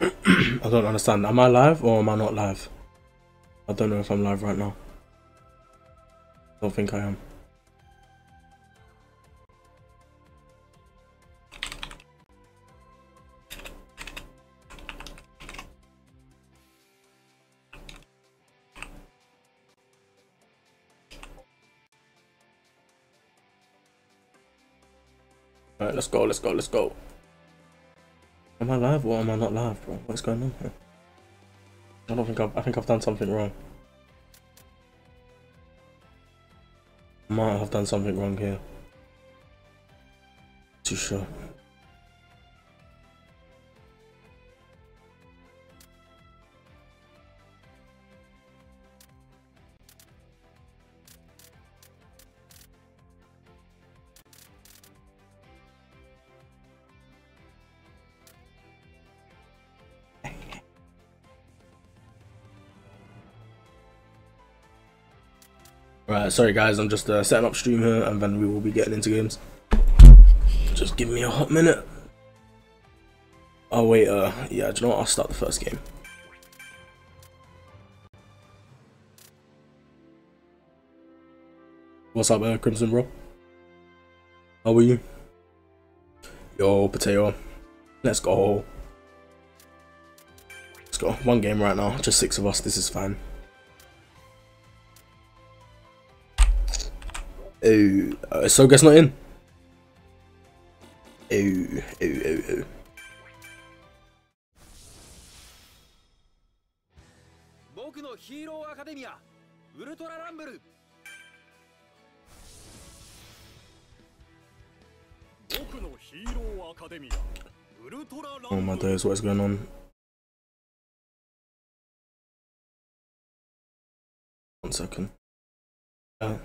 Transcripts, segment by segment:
I don't understand. Am I live or am I not live? I don't know if I'm live right now. Don't think I am. Alright, let's go, let's go, let's go. Am I live or am I not live, bro? What's going on here? I don't think I've, I think I've done something wrong. Might have done something wrong here. Too sure. Right, sorry guys, I'm just uh, setting up stream here and then we will be getting into games. Just give me a hot minute. Oh wait, uh, yeah, do you know what? I'll start the first game. What's up, uh, Crimson bro? How are you? Yo, Potato. Let's go. Let's go. One game right now. Just six of us. This is fine. Oh, uh, so guess not in. Oh, oh, oh, oh. Oh my days, what is going on? One second. Uh,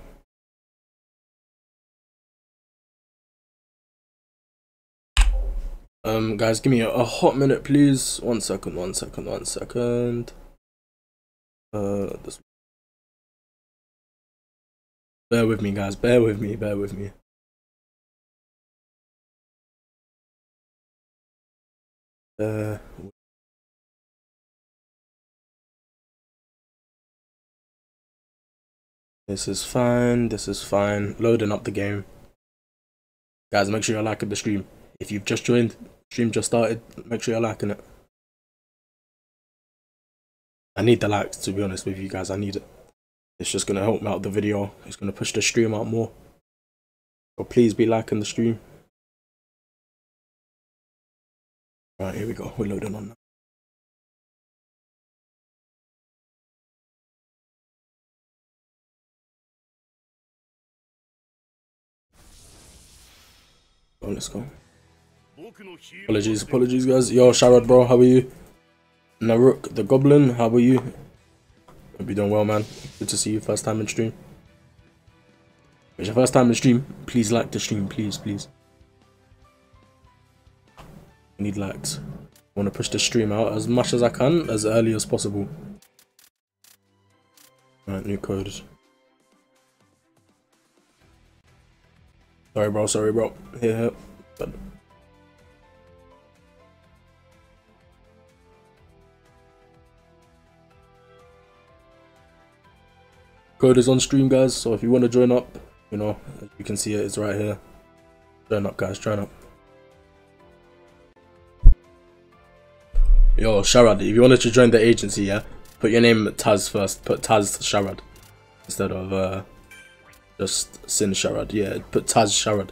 Um, guys, give me a, a, hot minute, please. One second, one second, one second. Uh, this. Bear with me, guys. Bear with me. Bear with me. Uh. This is fine. This is fine. Loading up the game. Guys, make sure you're liking the stream. If you've just joined, Stream just started. Make sure you're liking it. I need the likes to be honest with you guys. I need it. It's just gonna help me out the video. It's gonna push the stream out more. So please be liking the stream. Right, here we go. We're loading on now. Oh, let's go. Apologies, apologies, guys. Yo, Sharad, bro, how are you? Naruk, the Goblin, how are you? Hope you're doing well, man. Good to see you. First time in stream. If it's your first time in stream, please like the stream, please, please. I need likes. I want to push the stream out as much as I can, as early as possible. Alright, new code. Sorry, bro. Sorry, bro. Here, here. Code is on stream, guys. So if you want to join up, you know, you can see it. It's right here. Join up, guys. Join up. Yo, Sharad, if you wanted to join the agency, yeah, put your name Taz first. Put Taz Sharad instead of uh, just Sin Sharad. Yeah, put Taz Sharad.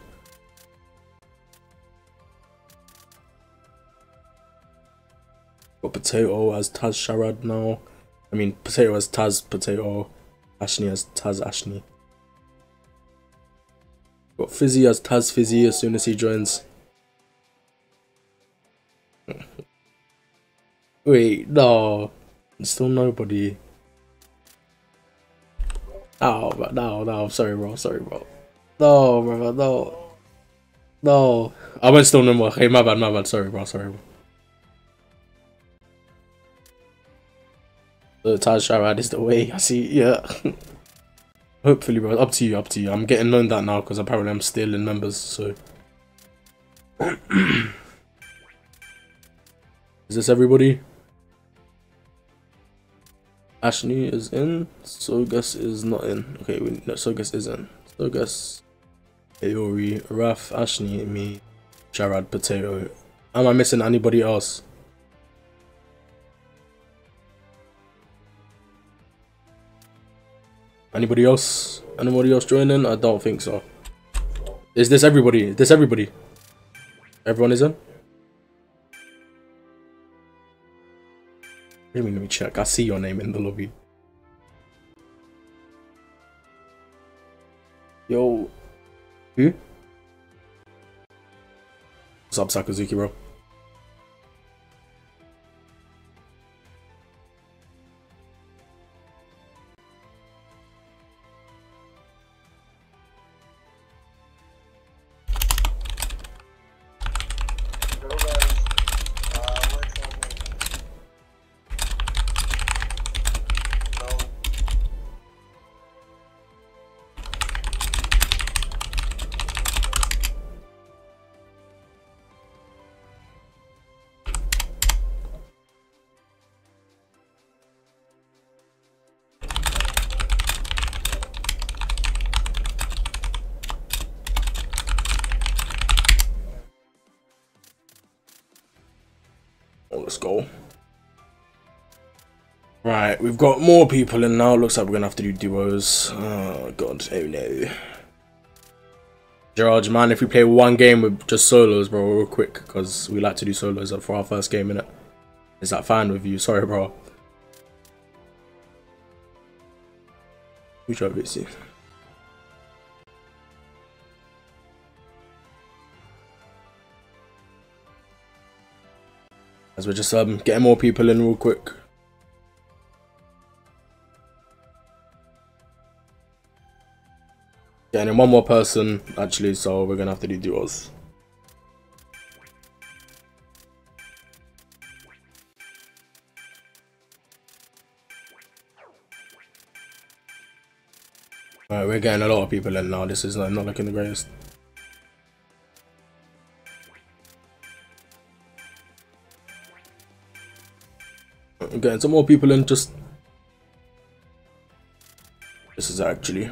Got Potato as Taz Sharad now. I mean, Potato as Taz Potato. Ashney as Taz Ashney. Got Fizzy as Taz Fizzy as soon as he joins. Wait, no. Still nobody. Oh, but no, no, sorry, bro, sorry, bro. No, bro, no. No. I went still no more. Hey, my bad, my bad. Sorry, bro, sorry, bro. The Taz Sharad is the way. I see. Yeah. Hopefully, bro. Up to you. Up to you. I'm getting known that now because apparently I'm stealing members. So. is this everybody? Ashley is in. Sogus is not in. Okay, we, no, Sogus is in. Sogus, Aori, Raf, Ashley, me, Sharad, Potato. Am I missing anybody else? Anybody else? Anybody else joining? I don't think so. Is this everybody? Is this everybody? Everyone is in? Let me, let me check. I see your name in the lobby. Yo. Who? What's up, Sakazuki, bro? Right, we've got more people in now. Looks like we're gonna have to do duos. Oh god, oh no. Gerard, man, if we play one game with just solos, bro, real quick, because we like to do solos for our first game in it. Is that fine with you? Sorry, bro. We try to see. As we're just um, getting more people in real quick. Getting in one more person, actually, so we're to have to do duos. Alright, we're getting a lot of people in now. This is not, not looking the greatest. getting some more people in just this is actually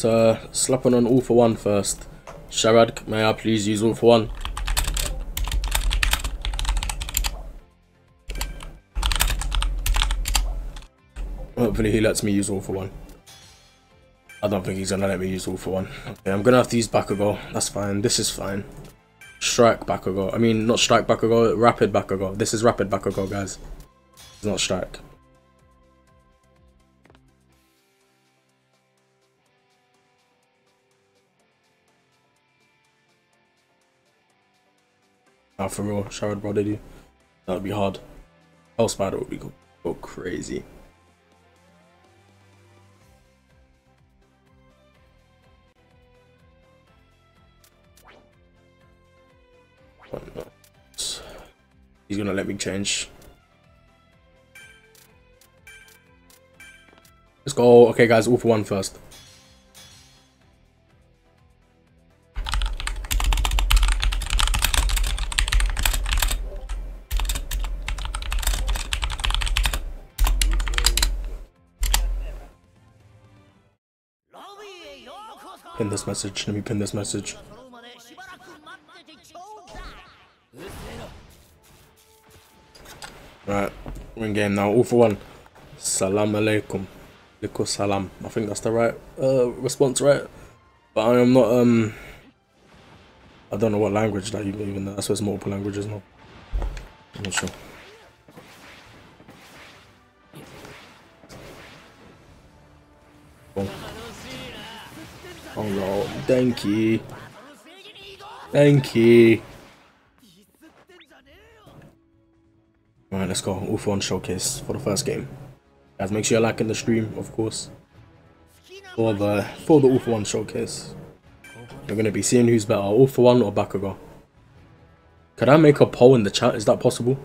so uh, slapping on all for one first Sharad may I please use all for one hopefully he lets me use all for one I don't think he's gonna let me use all for one. Okay, I'm gonna have to use Bakugo. That's fine. This is fine. Strike Bakugo. I mean, not Strike Bakugo, Rapid Bakugo. This is Rapid Bakugo, guys. It's not Strike. For real, Sharad you? That would be hard. Hell Spider would be go, go crazy. He's gonna let me change. Let's go. Okay, guys, all for one first. This message. Let me pin this message. Right, we're in game now. All for one. Salam alaikum. Liku salam. I think that's the right uh, response, right? But I am not, um... I don't know what language that you even know. I suppose multiple languages now. I'm not sure. Thank you. Thank you. Alright, let's go. All for one showcase for the first game. Guys, make sure you're liking the stream, of course. For the for the All for One showcase. We're gonna be seeing who's better, All for One or Bakugo. Could I make a poll in the chat? Is that possible?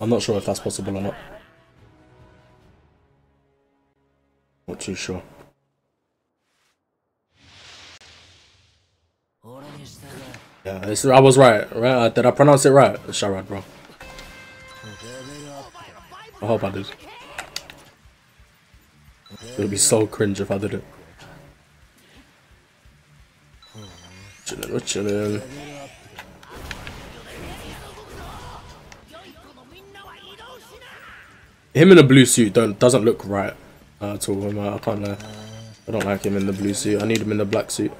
I'm not sure if that's possible or not. Not too sure. Yeah, I was right, right? Uh, did I pronounce it right? Sharad, bro. I hope I did. It would be so cringe if I didn't. Chilling, we're chilling. Him in a blue suit don't doesn't look right uh, at all. I can't lie. I don't like him in the blue suit. I need him in the black suit.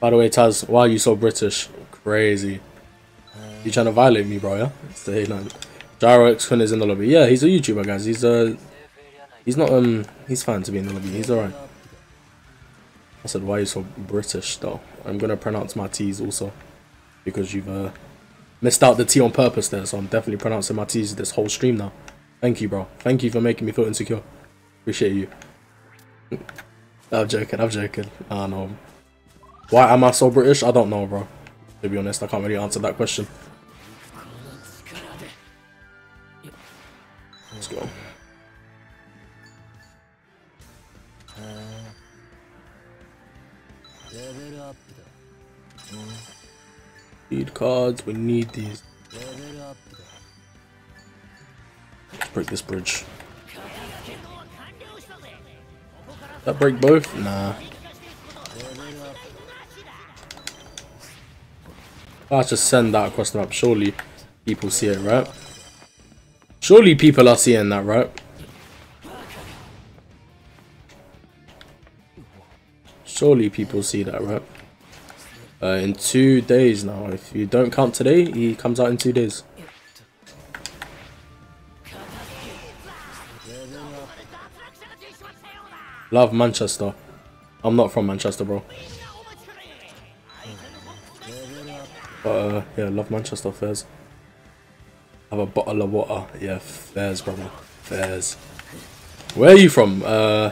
By the way, Taz, why are you so British? Crazy. You trying to violate me, bro, yeah? Stay no. Gyro X Quinn is in the lobby. Yeah, he's a YouTuber, guys. He's uh he's not um he's fine to be in the lobby. He's alright. I said why are you so British though? I'm gonna pronounce my T's also. Because you've uh missed out the T on purpose there, so I'm definitely pronouncing my T's this whole stream now. Thank you, bro. Thank you for making me feel insecure. Appreciate you. I'm joking, I'm joking. I know. Why am I so British? I don't know, bro. To be honest, I can't really answer that question. Let's go. Speed cards, we need these. Let's break this bridge. That break both? Nah. I just send that across the map. Surely people see it, right? Surely people are seeing that, right? Surely people see that, right? Uh, in two days now. If you don't count today, he comes out in two days. Love Manchester. I'm not from Manchester, bro. But uh, yeah, love Manchester Fairs. Have a bottle of water. Yeah, Fairs, brother. Fairs. Where are you from? Uh,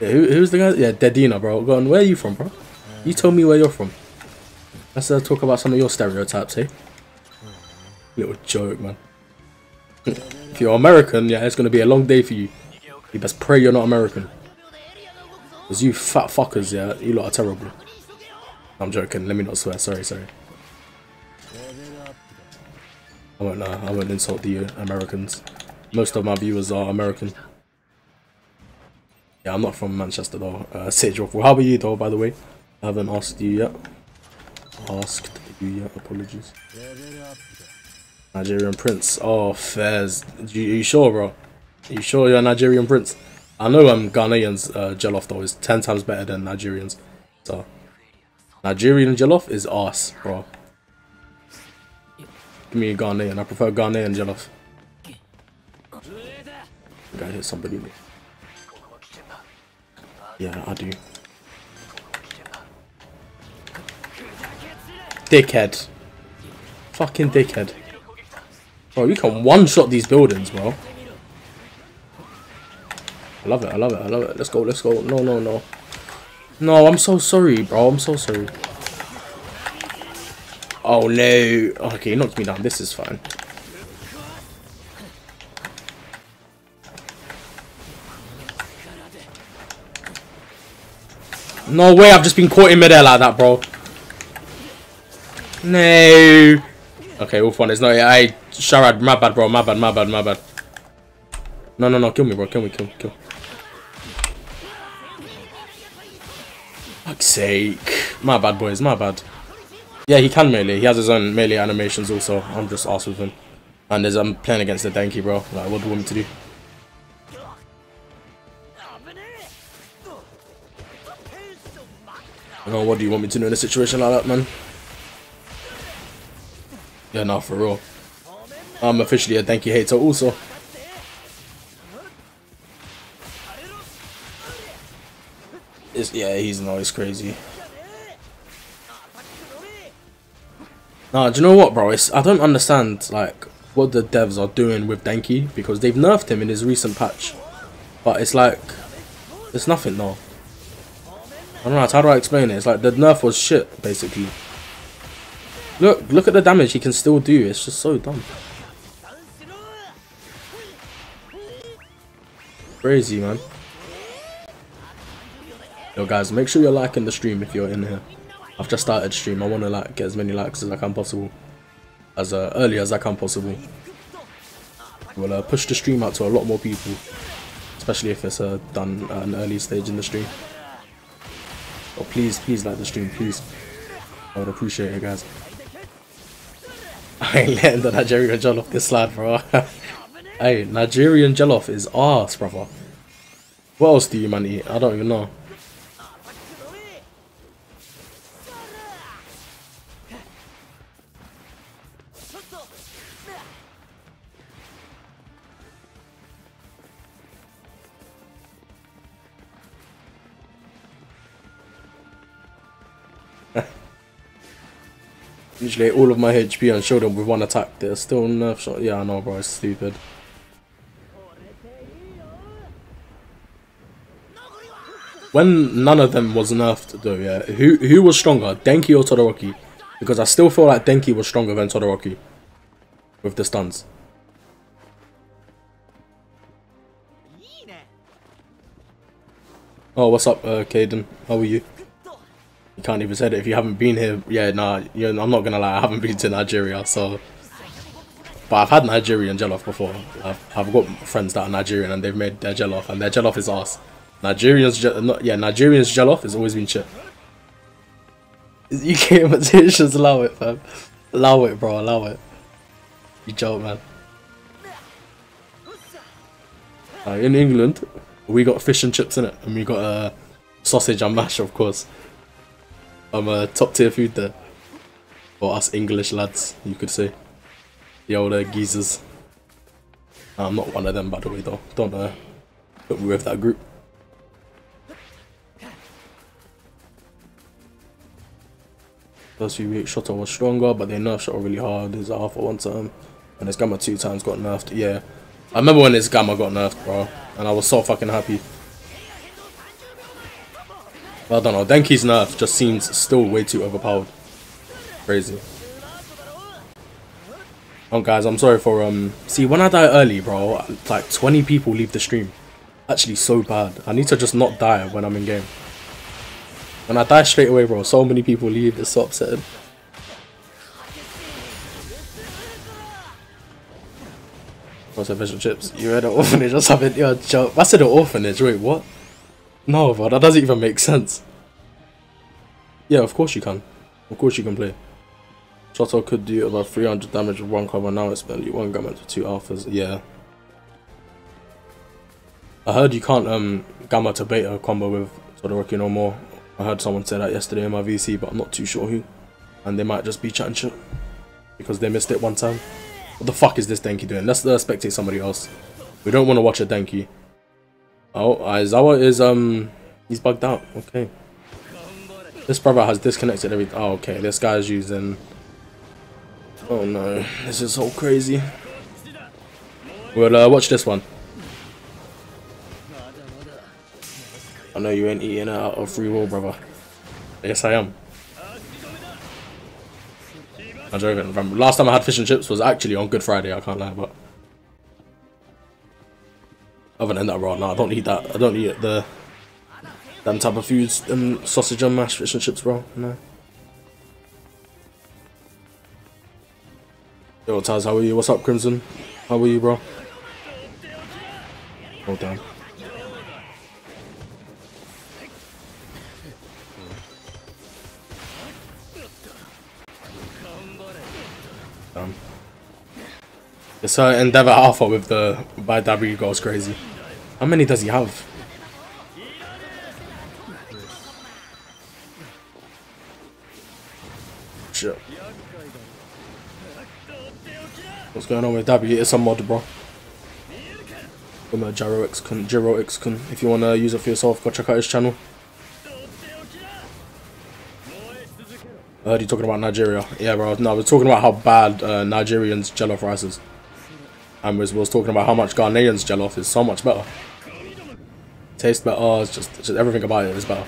yeah, who, who's the guy? Yeah, Dedina, bro. Go on. Where are you from, bro? You tell me where you're from. Let's uh, talk about some of your stereotypes, eh? Little joke, man. if you're American, yeah, it's gonna be a long day for you. You best pray you're not American. Cause you fat fuckers, yeah, you lot are terrible. I'm joking. Let me not swear. Sorry, sorry. I won't, uh, I won't insult the Americans. Most of my viewers are American. Yeah, I'm not from Manchester though. Uh, Sage Waffle. How about you though, by the way? I haven't asked you yet. Asked you yet, apologies. Nigerian Prince. Oh, fairs. You, you sure, bro? Are you sure you're a Nigerian Prince? I know um, Ghanaians uh, jollof though is 10 times better than Nigerians. So, Nigerian jollof is ass, bro. Give me a Ghanaian. I prefer Ghanaian jollof. Guy hit somebody. Yeah, I do. Dickhead. Fucking dickhead. Bro, you can one-shot these buildings, bro. I love it, I love it, I love it. Let's go, let's go. No, no, no. No, I'm so sorry, bro. I'm so sorry. Oh no. Okay, he knocked me down. This is fine. No way, I've just been caught in midair like that, bro. No. Okay, all fun. It's not. I Sharad, my bad, bro. My bad, my bad, my bad. No, no, no. Kill me, bro. Kill me, kill, me, kill. Fuck's sake. My bad, boys. My bad. Yeah, he can melee. He has his own melee animations also. I'm just asked with him. And as I'm playing against the Denki, bro. Like, what do you want me to do? Oh, what do you want me to do in a situation like that, man? Yeah, no, for real. I'm officially a Denki hater also. It's, yeah, he's no, he's crazy. Nah, do you know what, bro? It's, I don't understand like what the devs are doing with Denki because they've nerfed him in his recent patch, but it's like it's nothing though. I don't know. How do I explain it? It's like the nerf was shit basically. Look, look at the damage he can still do. It's just so dumb. Crazy, man. Yo, guys, make sure you're liking the stream if you're in here. I've just started stream. I want to like get as many likes as I can possible, as uh, early as I can possible. We'll uh, push the stream out to a lot more people, especially if it's uh, done at an early stage in the stream. Oh, please, please like the stream, please. I would appreciate it, guys. I ain't letting the Nigerian Jollof this slide, bro. hey, Nigerian Jollof is arse, brother. What else do you man eat? I don't even know. Usually all of my HP and show them with one attack. They're still nerf shot. Yeah, I know, bro. It's stupid. When none of them was nerfed, though, yeah, who who was stronger, Denki or Todoroki? Because I still feel like Denki was stronger than Todoroki with the stuns. Oh, what's up, uh, Caden? How are you? You can't even say it if you haven't been here. Yeah, nah, I'm not gonna lie, I haven't been to Nigeria, so. But I've had Nigerian jollof before. I've, I've got friends that are Nigerian and they've made their jollof, and their jollof is ass. Nigerians, not, yeah, Nigerians jollof has always been shit. UK imitations, allow it, fam. Allow it, bro, allow it. You joke, man. Uh, in England, we got fish and chips in it, and we got uh, sausage and mash, of course. I'm a top tier food there. For us English lads, you could say. The older geezers. I'm not one of them, by the way, though. Don't uh, put me with that group. First few weeks, Shoto was stronger, but they nerfed Shoto really hard. There's a half at one time. And his Gamma two times got nerfed. Yeah. I remember when his Gamma got nerfed, bro. And I was so fucking happy. I don't know. Denki's nerf just seems still way too overpowered. Crazy. Oh, guys, I'm sorry for, um... See, when I die early, bro, like, 20 people leave the stream. Actually, so bad. I need to just not die when I'm in game. When I die straight away, bro, so many people leave. It's so upsetting. What's a visual chips? You had an orphanage or something? Yo, joke. I said an orphanage. Wait, what? No, bro, that doesn't even make sense. Yeah, of course you can. Of course you can play. Shoto could do about 300 damage with one cover, now it's barely one gamma with two alphas. Yeah. I heard you can't um gamma to beta combo with Todoroki no more. I heard someone say that yesterday in my VC, but I'm not too sure who. And they might just be chatting shit. Because they missed it one time. What the fuck is this Denki doing? Let's uh, spectate somebody else. We don't want to watch a Denki. Oh, Aizawa is, um, he's bugged out. Okay. This brother has disconnected everything. Oh, okay. This guy's using... Oh, no. This is so crazy. We'll uh, watch this one. I know you ain't eating out of free will, brother. Yes, I am. I'm joking. Last time I had fish and chips was actually on Good Friday, I can't lie, but... Other than that, bro, no, I don't need that. I don't need the them type of foods, um, sausage and mash, fish and chips, bro. No. Yo, Taz, how are you? What's up, Crimson? How are you, bro? Hold down. Um, it's uh, Endeavor Alpha with the by W goes crazy. How many does he have? What's going on with W? It's a mod, bro. From uh, Jiro X Kun, Jiro X Kun. If you wanna use it for yourself, go check out his channel. I heard you talking about Nigeria. Yeah, bro. No, we're talking about how bad uh, Nigerians jollof rice is. And we was talking about how much Ghanaians jollof is so much better. Taste, but Oh, it's just, it's just everything about it is better.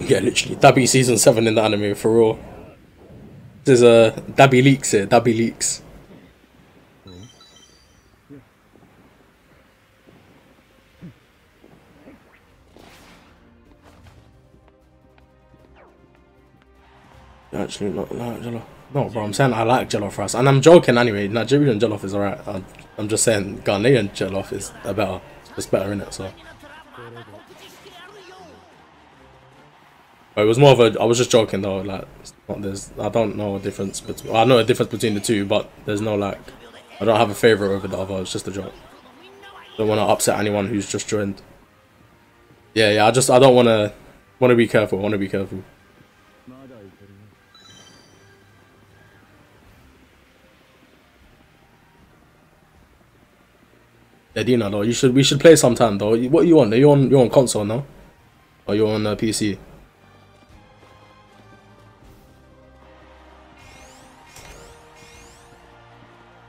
Yeah, literally. Dabi season 7 in the anime, for real. There's a uh, Dabi Leaks here. Dabi Leaks. Actually, not, not Jello. No, bro, I'm saying I like Jello fries. And I'm joking anyway. Nigerian Jello is alright. I'm just saying Ghanaian jollof is better. It's better in it, so. But it was more of a. I was just joking though. Like, not there's. I don't know a difference between. I know a difference between the two, but there's no like. I don't have a favorite over the other. It's just a joke. Don't want to upset anyone who's just joined. Yeah, yeah. I just. I don't want to. Want to be careful. Want to be careful. Edina though, you should we should play sometime though. What are you on? Are you on you on console now? Or you on uh, PC?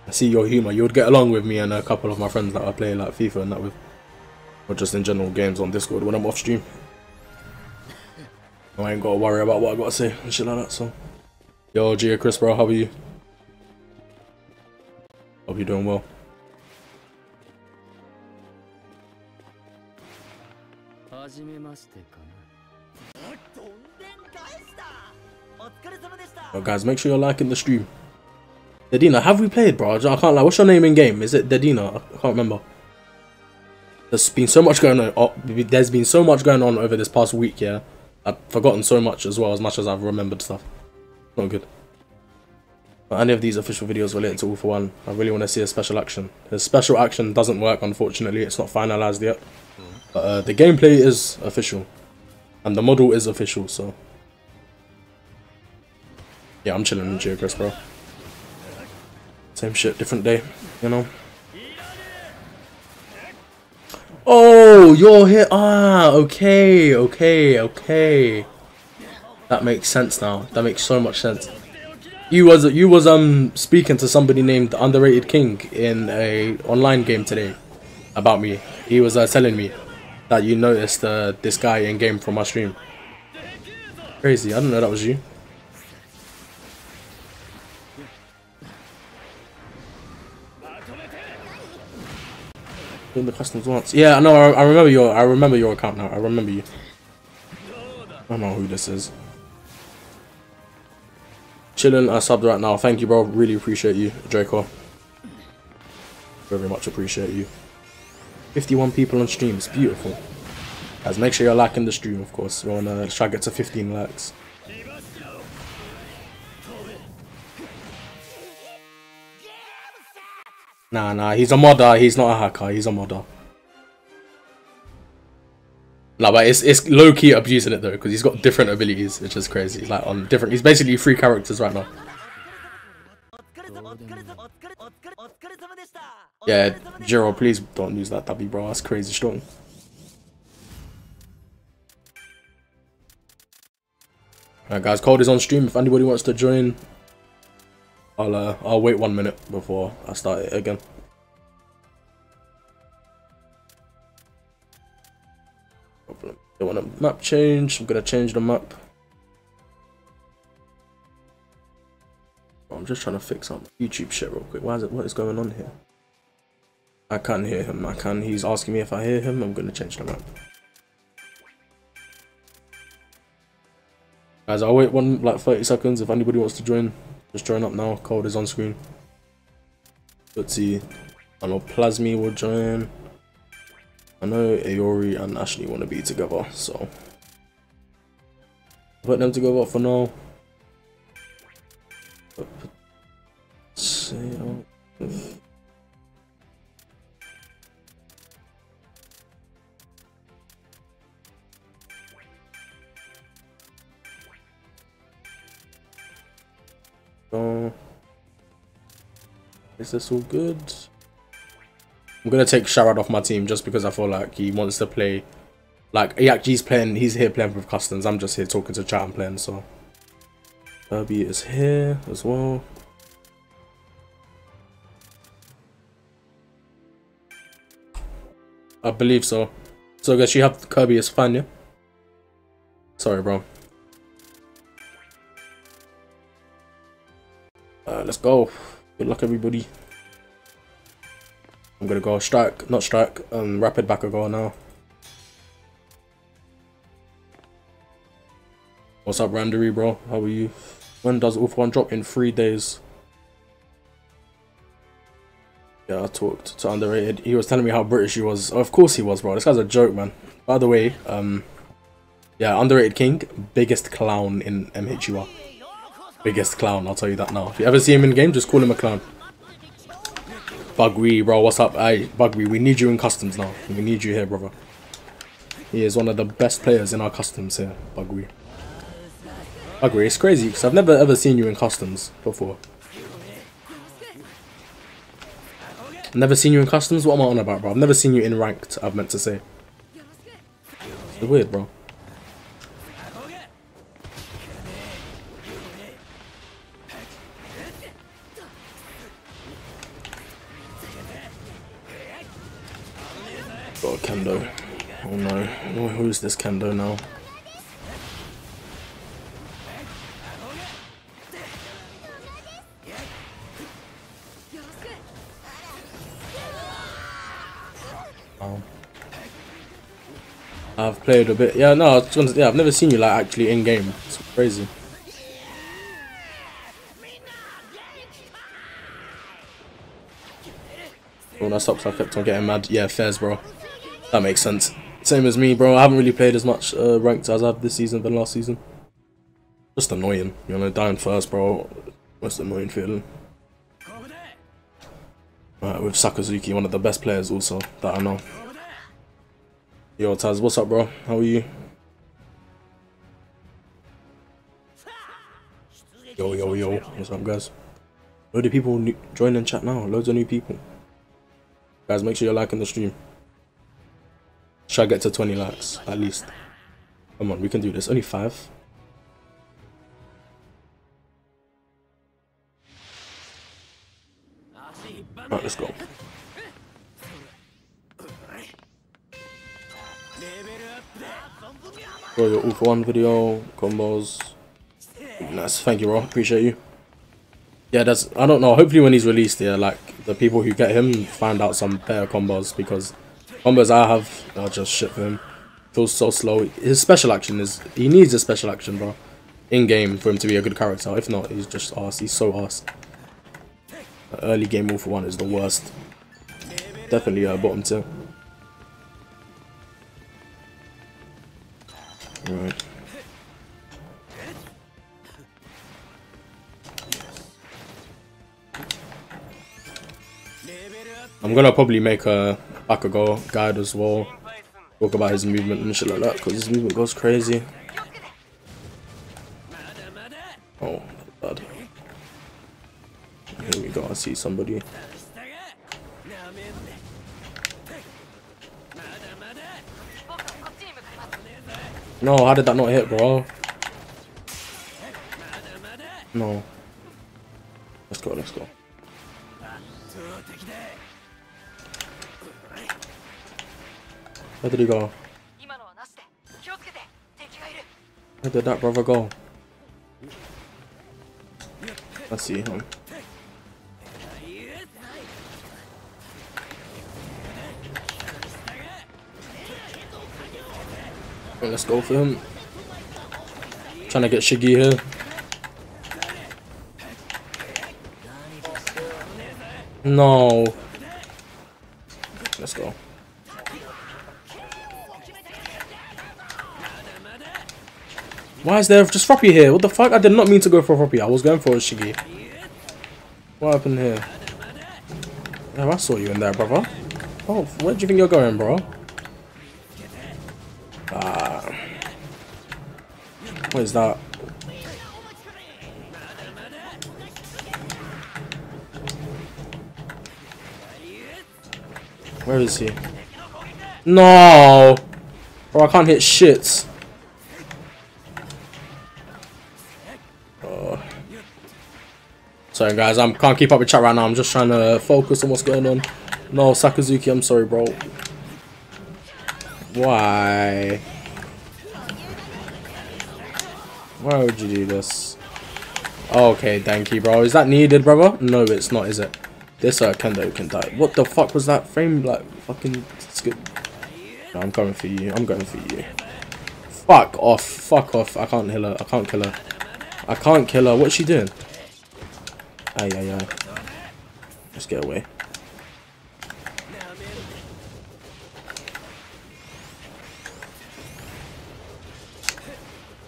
I see your humor. You would get along with me and a couple of my friends that I play like FIFA and that with, or just in general games on Discord when I'm off stream. I ain't gotta worry about what I gotta say and shit like that. So, yo, Gia, Chris, bro, how are you? Hope you're doing well. 初めましてかな。どんでん返したお疲れ様でした Oh guys, make sure you're liking the stream. Dedina, have we played, bro? I can't lie. What's your name in game? Is it Dedina? I can't remember. There's been so much going on. Oh, there's been so much going on over this past week, yeah. I've forgotten so much as well, as much as I've remembered stuff. Not good. But any of these official videos related to All for One, I really want to see a special action. The special action doesn't work, unfortunately. It's not finalized yet. But uh, the gameplay is official. And the model is official, so. Yeah, I'm chilling in Geogress, bro. Same shit, different day, you know? Oh, you're here. Ah, okay, okay, okay. That makes sense now. That makes so much sense. You was you was um speaking to somebody named Underrated King in a online game today about me. He was uh, telling me that you noticed uh, this guy in game from my stream. Crazy, I didn't know that was you. Doing the customs once. Yeah, no, I, I remember your I remember your account now. I remember you. I don't know who this is. Chilling, I subbed right now. Thank you, bro. Really appreciate you, Draco. Very much appreciate you. 51 people on stream. It's beautiful. Guys, make sure you're liking the stream, of course. We want to try to get to 15 likes. Nah, nah, he's a modder. He's not a hacker. He's a modder. Nah, but it's it's low key abusing it though because he's got different abilities, which is crazy. Like on different, he's basically three characters right now. Yeah, Jiro, please don't use that W, bro. That's crazy strong. Alright, guys, Cold is on stream. If anybody wants to join, I'll uh, I'll wait one minute before I start it again. Don't want a map change. I'm gonna change the map. I'm just trying to fix up YouTube shit real quick. Why is it? What is going on here? I can't hear him. I can. He's asking me if I hear him. I'm gonna change the map. Guys, I'll wait one like 30 seconds. If anybody wants to join, just join up now. Code is on screen. Let's see. I know Plasmy will join. I know Aori and Ashley want to be together, so put them together for now. So, is this all good? I'm gonna take Sharad off my team just because I feel like he wants to play. Like he he's playing, he's here playing with customs. I'm just here talking to chat and playing. So Kirby is here as well. I believe so. So I guess you have Kirby as fan, yeah? Sorry, bro. Uh, let's go. Good luck, everybody. I'm gonna go strike, not strike, um, rapid back a now. What's up, Randery, bro? How are you? When does for One drop? In three days. Yeah, I talked to Underrated. He was telling me how British he was. Oh, of course he was, bro. This guy's a joke, man. By the way, um, yeah, Underrated King, biggest clown in MHUR. Biggest clown, I'll tell you that now. If you ever see him in game, just call him a clown. Bugby, bro, what's up? Hey, Bugby, we need you in customs now. We need you here, brother. He is one of the best players in our customs here, Bugby. Bugby, it's crazy because I've never ever seen you in customs before. Never seen you in customs? What am I on about, bro? I've never seen you in ranked, I've meant to say. It's weird, bro. Got a kendo. Oh no. Who's this kendo now? I've played a bit. Yeah, no, yeah, I've never seen you like actually in game. It's crazy. Oh, that sucks. I kept on getting mad. Yeah, fairs, bro. That makes sense. Same as me, bro. I haven't really played as much uh, ranked as I've this season than last season. Just annoying. You know, dying first, bro. Most annoying feeling. Right, with Sakazuki, one of the best players also that I know. Yo, Taz, what's up, bro? How are you? Yo, yo, yo. What's up, guys? Loads of people join joining chat now. Loads of new people. Guys, make sure you're liking the stream. I get to 20 likes, at least? Come on, we can do this. Only five. Alright, let's go. For your All For One video, combos. Nice, thank you, bro. Appreciate you. Yeah, that's. I don't know. Hopefully, when he's released, yeah, like the people who get him find out some better combos because combos I have are just shit for him. Feels so slow. His special action is. He needs a special action, bro. In game for him to be a good character. If not, he's just ass. He's so ass. Early game All For One is the worst. Definitely a uh, bottom two. Right. I'm gonna probably make a Bakugo guide as well. Talk about his movement and shit like that, because his movement goes crazy. Oh, my bad. Here we go, I see somebody. No, how did that not hit, bro? No. Let's go, let's go. Where did he go? Where did that brother go? Let's see him. let's go for him. Trying to get Shiggy here. No. Let's go. Why is there just Froppy here? What the fuck? I did not mean to go for Froppy. I was going for a Shiggy. What happened here? Yeah, I saw you in there, brother. Oh, where do you think you're going, bro? Ah, What is that? Where is he? No! Bro, I can't hit shit. Sorry guys, I can't keep up with chat right now. I'm just trying to focus on what's going on. No, Sakazuki, I'm sorry, bro. Why? Why would you do this? Okay, thank you, bro. Is that needed, brother? No, it's not, is it? This uh, Kendo can die. What the fuck was that frame? Like, fucking... No, I'm going for you. I'm going for you. Fuck off. Fuck off. I can't kill her. I can't kill her. I can't kill her. What's she doing? Ay, ay, ay. Let's get away.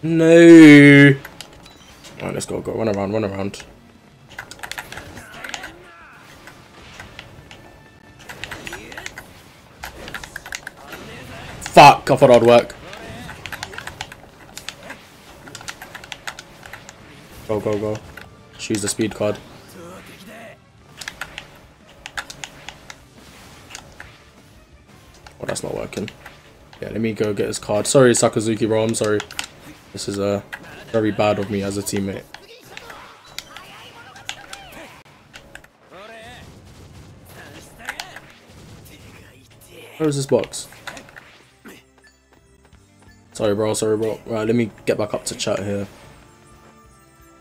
No. Alright, let's go. Go run around. Run around. Fuck! I thought I'd work. Go, go, go. Choose the speed card. Oh, that's not working. Yeah, let me go get his card. Sorry, Sakazuki, bro. I'm sorry. This is uh, very bad of me as a teammate. Where is this box? Sorry, bro. Sorry, bro. Right, let me get back up to chat here.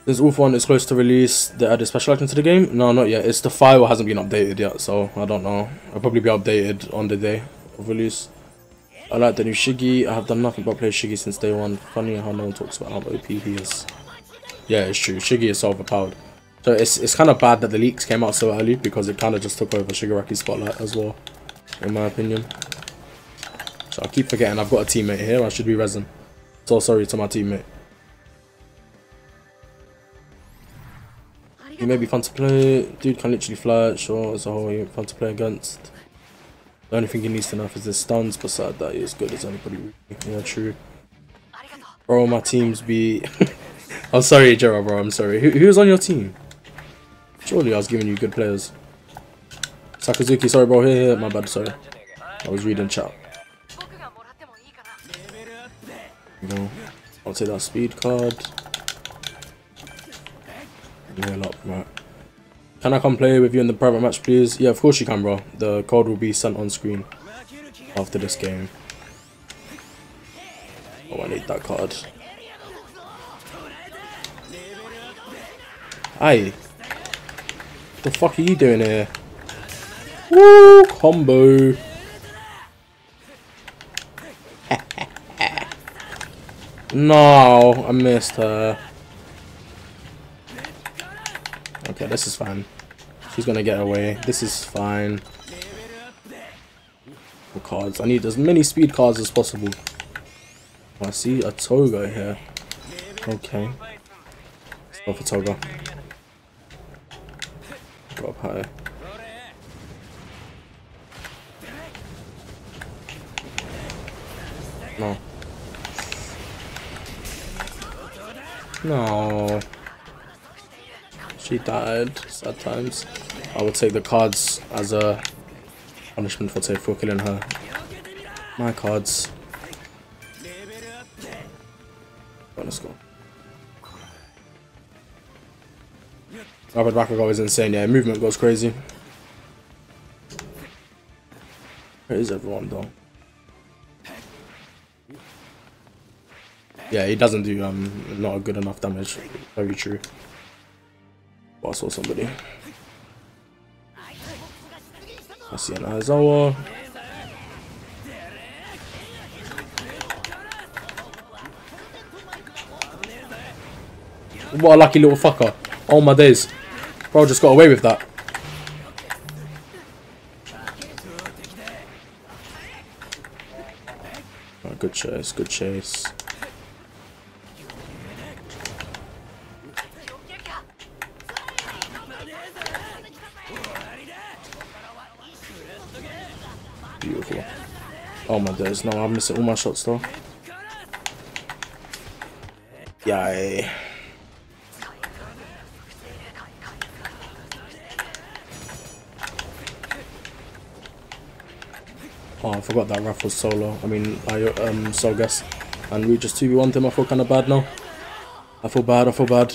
This All For One is close to release. They added special items to the game? No, not yet. It's the file hasn't been updated yet, so I don't know. It'll probably be updated on the day release. I like the new Shiggy. I have done nothing but play Shiggy since day one. Funny how no one talks about how OP he is. Yeah, it's true. Shiggy is so overpowered. So it's it's kind of bad that the leaks came out so early because it kind of just took over Shigaraki's spotlight as well, in my opinion. So I keep forgetting I've got a teammate here. I should be resin. So sorry to my teammate. He may be fun to play. Dude can literally fly. Sure, as a whole, fun to play against. The only thing he needs to know is his stuns. Beside that, he's good as anybody. Yeah, true. Bro, my teams be. I'm sorry, Gerald, bro. I'm sorry. Who, who's on your team? Surely I was giving you good players. Sakazuki, sorry, bro. Here, here. My bad, sorry. I was reading chat. No. I'll take that speed card. Level up, right. Can I come play with you in the private match, please? Yeah, of course you can, bro. The code will be sent on screen after this game. Oh, I need that card. Hey. The fuck are you doing here? Woo! Combo. no, I missed her. Okay, this is fine. She's gonna get away. This is fine. For cards. I need as many speed cards as possible. Oh, I see a Toga here. Okay. Let's go for Toga. Go up high. No. No. She died, sad times. I would take the cards as a punishment for, for killing her. My cards. Oh, let's go. Bakugo is insane, yeah, movement goes crazy. Where is everyone though? Yeah, he doesn't do um not good enough damage. Very true. I saw somebody. I see an Aizawa. What a lucky little fucker. Oh my days. Bro just got away with that. Good chase, good chase. Oh my days, no, I'm missing all my shots though. Yay. Oh, I forgot that Raph was solo. I mean, I um, so guess. And we just 2v1 him. I feel kind of bad now. I feel bad, I feel bad.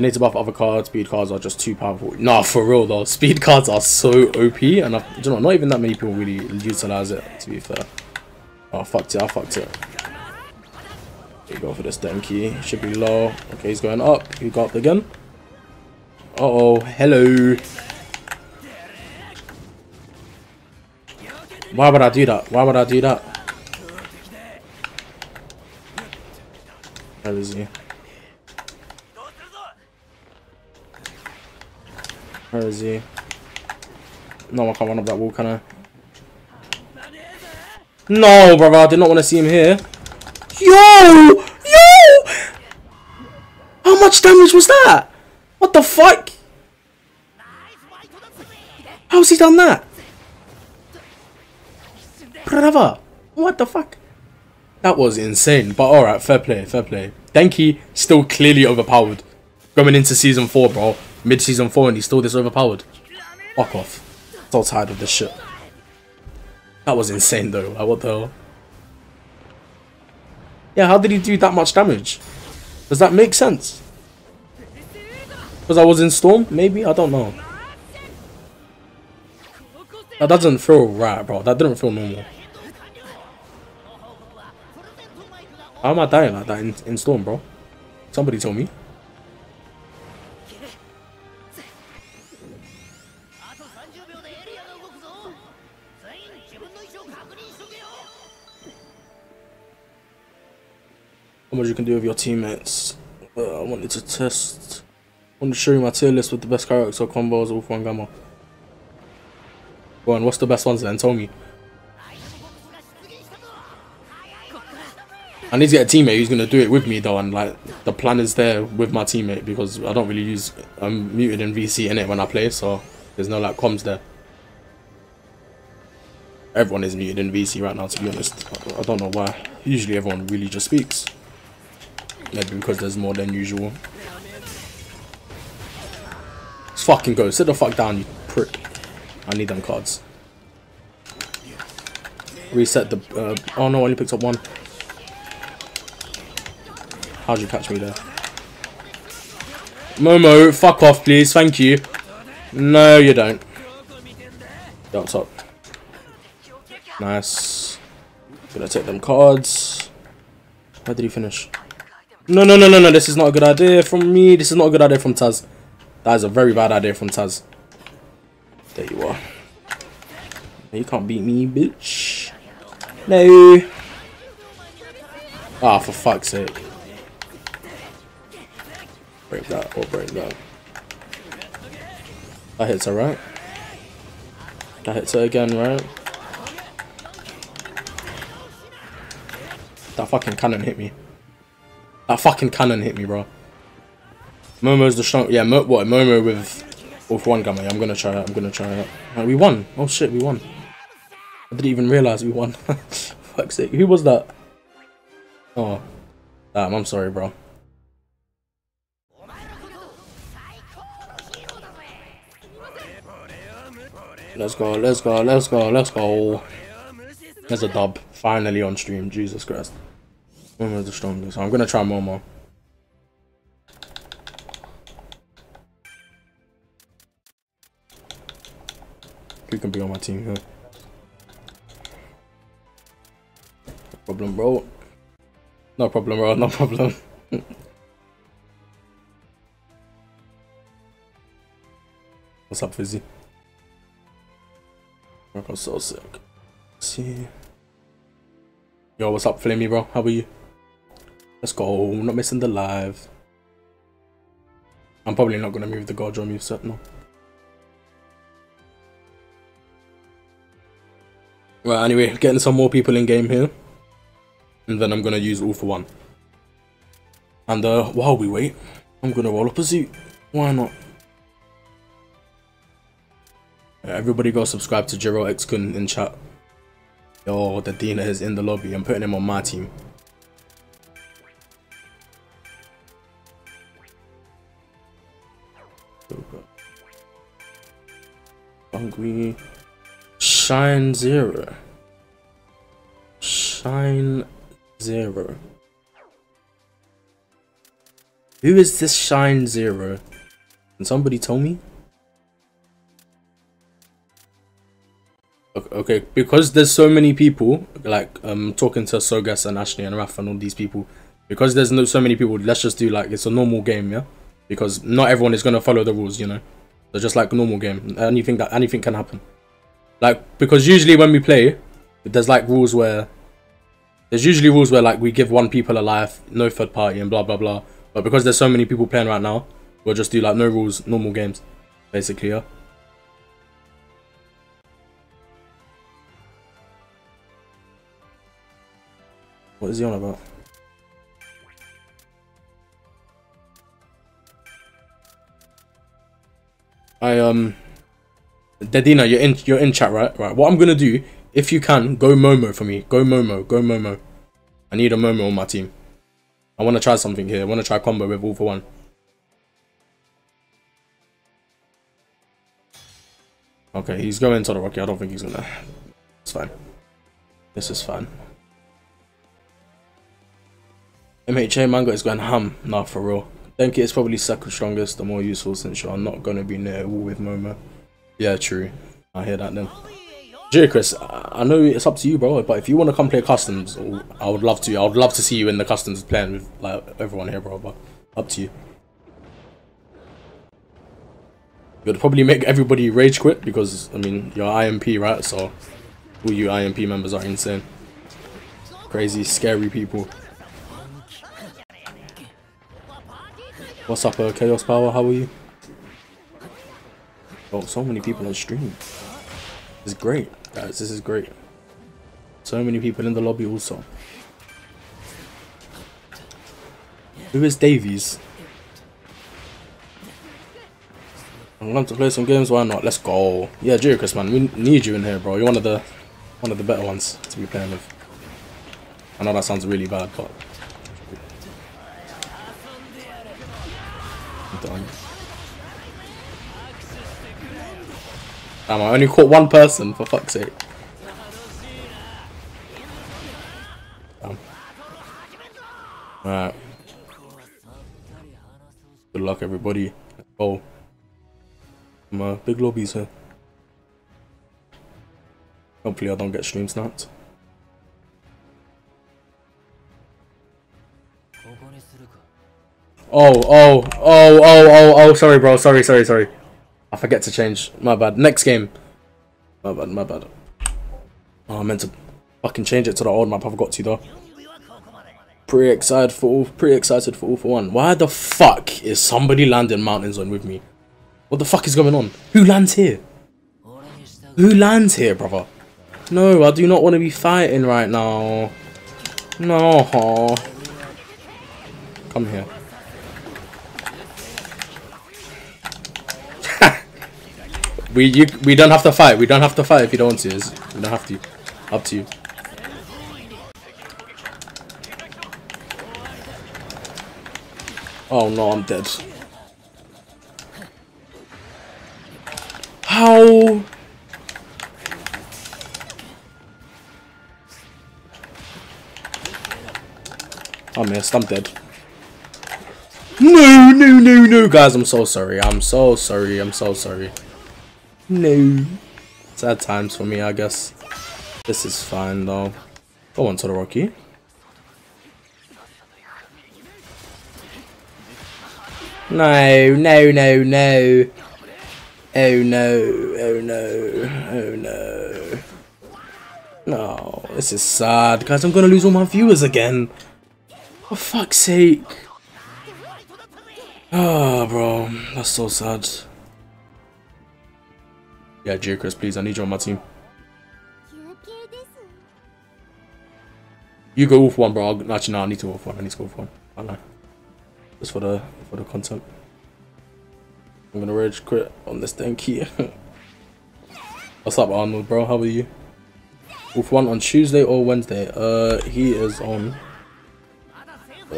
Need to buff other cards. Speed cards are just too powerful. Nah, for real though. Speed cards are so OP. And I, you know, not even that many people really utilize it, to be fair. Oh, fucked it. I fucked it. You go for this Denki. Should be low. Okay, he's going up. He got up again. Uh oh. Hello. Why would I do that? Why would I do that? Where is he? Where is he? No, I can't run up that wall, can I? No, brother, I did not want to see him here. Yo! Yo! How much damage was that? What the fuck? How's he done that? Brother, what the fuck? That was insane, but alright, fair play, fair play. Denki, still clearly overpowered. Going into season 4, bro. Mid-season 4 and he's still this overpowered. Fuck off. So tired of this shit. That was insane though, like what the hell? Yeah, how did he do that much damage? Does that make sense? Because I was in Storm? Maybe? I don't know. That doesn't feel right, bro. That didn't feel normal. How am I dying like that in, in Storm, bro? Somebody told me. How much you can do with your teammates. I wanted to test. I wanted to show you my tier list with the best character combos of one gamma. Go on, what's the best ones then? Tell me. I need to get a teammate who's gonna do it with me though, and like the plan is there with my teammate because I don't really use. I'm muted in VC in it when I play, so there's no like comms there. Everyone is muted in VC right now, to be honest. I don't know why. Usually everyone really just speaks. Maybe because there's more than usual. Let's fucking go. Sit the fuck down, you prick. I need them cards. Reset the... Uh, oh no, I only picked up one. How'd you catch me there? Momo, fuck off please, thank you. No, you don't. Up top. Nice. Gonna take them cards. Where did he finish? No, no, no, no, no. This is not a good idea from me. This is not a good idea from Taz. That is a very bad idea from Taz. There you are. You can't beat me, bitch. No. Ah, oh, for fuck's sake. Break that or break that. That hits her, right? That hits her again, right? That fucking cannon hit me. That fucking cannon hit me, bro. Momo's the strong. Yeah, Mo what? Momo with with one gamma. Yeah, I'm gonna try it. I'm gonna try it. Right, we won. Oh shit, we won. I didn't even realize we won. Fuck's sake. Who was that? Oh, damn. I'm sorry, bro. Let's go, let's go, let's go, let's go. There's a dub. Finally on stream. Jesus Christ. Momo's the strongest. I'm gonna try Momo. You can be on my team here. No problem, bro. No problem, bro. No problem. What's up, Fizzy? I'm so sick. Let's see. Yo, what's up, Flamey, bro? How are you? Let's go. Not missing the live. I'm probably not going to move the Gojo move set now. Well, anyway, getting some more people in game here. And then I'm going to use all for one. And uh, while we wait, I'm going to roll up a suit. Why not? everybody go subscribe to Jiro X Kun in chat. Yo, the Dina is in the lobby. I'm putting him on my team. Hungry. Shine Zero. Shine Zero. Who is this Shine Zero? Can somebody tell me? Okay, because there's so many people, like um talking to Sogas and Ashley and Raf and all these people, because there's no so many people, let's just do like it's a normal game, yeah? Because not everyone is gonna follow the rules, you know. So just like a normal game. Anything that anything can happen. Like because usually when we play, there's like rules where There's usually rules where like we give one people a life, no third party, and blah blah blah. But because there's so many people playing right now, we'll just do like no rules, normal games, basically. Yeah. What is he on about? I um Dedina, you're in you're in chat, right? Right. What I'm gonna do, if you can, go Momo for me. Go Momo, go Momo. I need a Momo on my team. I wanna try something here. I wanna try combo with all for one. Okay, he's going to the Rocky. I don't think he's gonna. It's fine. This is fine. MHA Mango is going ham. Nah, for real. Denki is probably second strongest, the more useful since you're not going to be near wall with Momo. Yeah, true. I hear that then. Chris, I know it's up to you, bro, but if you want to come play customs, I would love to. I would love to see you in the customs playing with like everyone here, bro, but up to you. You'd probably make everybody rage quit because, I mean, you're IMP, right? So, all you IMP members are insane. Crazy, scary people. What's up, uh, Chaos Power? How are you? Oh, so many people on stream. Is great, guys. This is great. So many people in the lobby also. Who is Davies? I'm going to play some games. Why not? Let's go. Yeah, Jerichus, man. We need you in here, bro. You're one of the one of the better ones to be playing with. I know that sounds really bad, but Damn, I only caught one person, for fuck's sake. Damn. Alright. Good luck, everybody. Oh. My big lobbies here. Hopefully I don't get stream snapped. Oh, oh, oh, oh, oh, oh, sorry, bro. Sorry, sorry, sorry. I forget to change. My bad. Next game. My bad, my bad. Oh, I meant to fucking change it to the old map. I forgot to, though. Pretty excited for all, pretty excited for all for one. Why the fuck is somebody landing Mountain Zone with me? What the fuck is going on? Who lands here? Who lands here, brother? No, I do not want to be fighting right now. No. Come here. We you we don't have to fight. We don't have to fight if you don't want to. We don't have to. Up to you. Oh no, I'm dead. How? Oh, I missed. I'm dead. No, no, no, no, guys. I'm so sorry. I'm so sorry. I'm so sorry. No. Sad times for me, I guess. This is fine, though. Go on to the Rocky. No, no, no, no. Oh no, oh no, oh no. No, this is sad. Guys, I'm gonna lose all my viewers again. For fuck's sake. Ah, oh, bro. That's so sad. Yeah, Chris, please. I need you on my team. You go with one, bro. I'll, actually, no, I need to go with one. I need to go with one. I know. Just for the for the content. I'm gonna rage quit on this thing here. What's up, Arnold, bro? How are you? With one on Tuesday or Wednesday? Uh, he is on. Uh,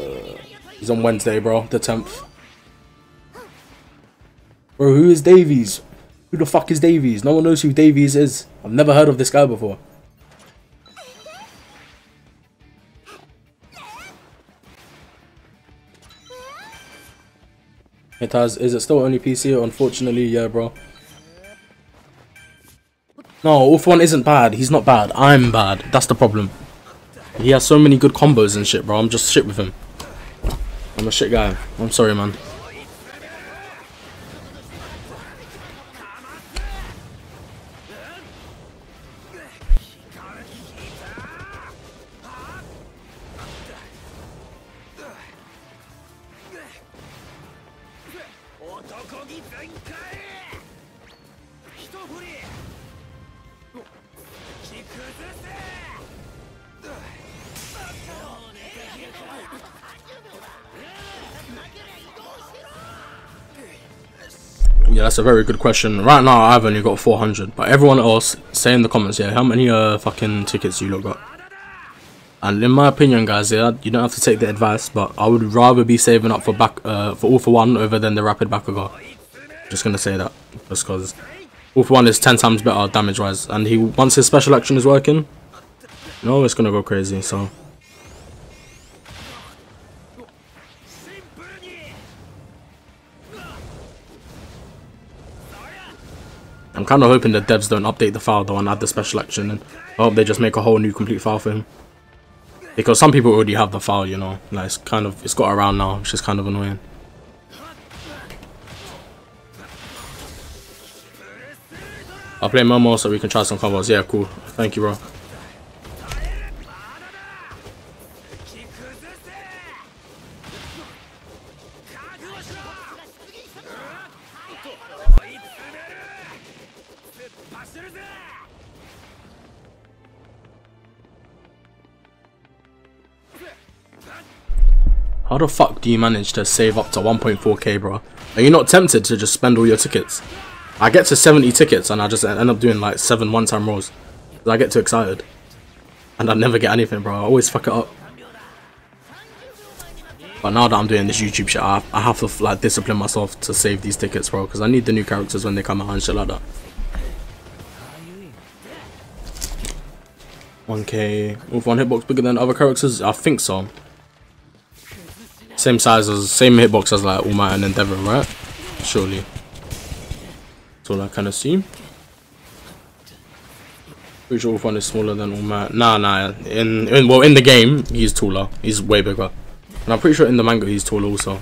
he's on Wednesday, bro. The 10th. Bro, who is Davies? Who the fuck is Davies? No one knows who Davies is. I've never heard of this guy before. It has. Is it still only PC? Unfortunately, yeah, bro. No, One isn't bad. He's not bad. I'm bad. That's the problem. He has so many good combos and shit, bro. I'm just shit with him. I'm a shit guy. I'm sorry, man. That's a very good question. Right now, I've only got 400, but everyone else, say in the comments, yeah, how many uh fucking tickets you lot got? And in my opinion, guys, yeah, you don't have to take the advice, but I would rather be saving up for back uh for all for one over than the rapid Bakugo. Just gonna say that, just because all for one is 10 times better damage wise, and he once his special action is working, you know, it's gonna go crazy. So. Kind of hoping the devs don't update the file though and add the special action and I hope they just make a whole new complete file for him. Because some people already have the file, you know, like it's kind of, it's got around now, which is kind of annoying. I'll play Momo so we can try some combos. Yeah, cool. Thank you, bro. The fuck do you manage to save up to 1.4k, bro? Are you not tempted to just spend all your tickets? I get to 70 tickets and I just end up doing like 7 one-time rolls. I get too excited. And I never get anything, bro. I always fuck it up. But now that I'm doing this YouTube shit, I, I have to like discipline myself to save these tickets, bro. Because I need the new characters when they come out and shit like that. 1k. With one hitbox bigger than other characters? I think so. Same size as, same hitbox as like All and Endeavor, right? Surely. That's all I can see. Pretty sure one is smaller than All Might. Nah, nah. In, in well, in the game, he's taller. He's way bigger. And I'm pretty sure in the manga he's taller also.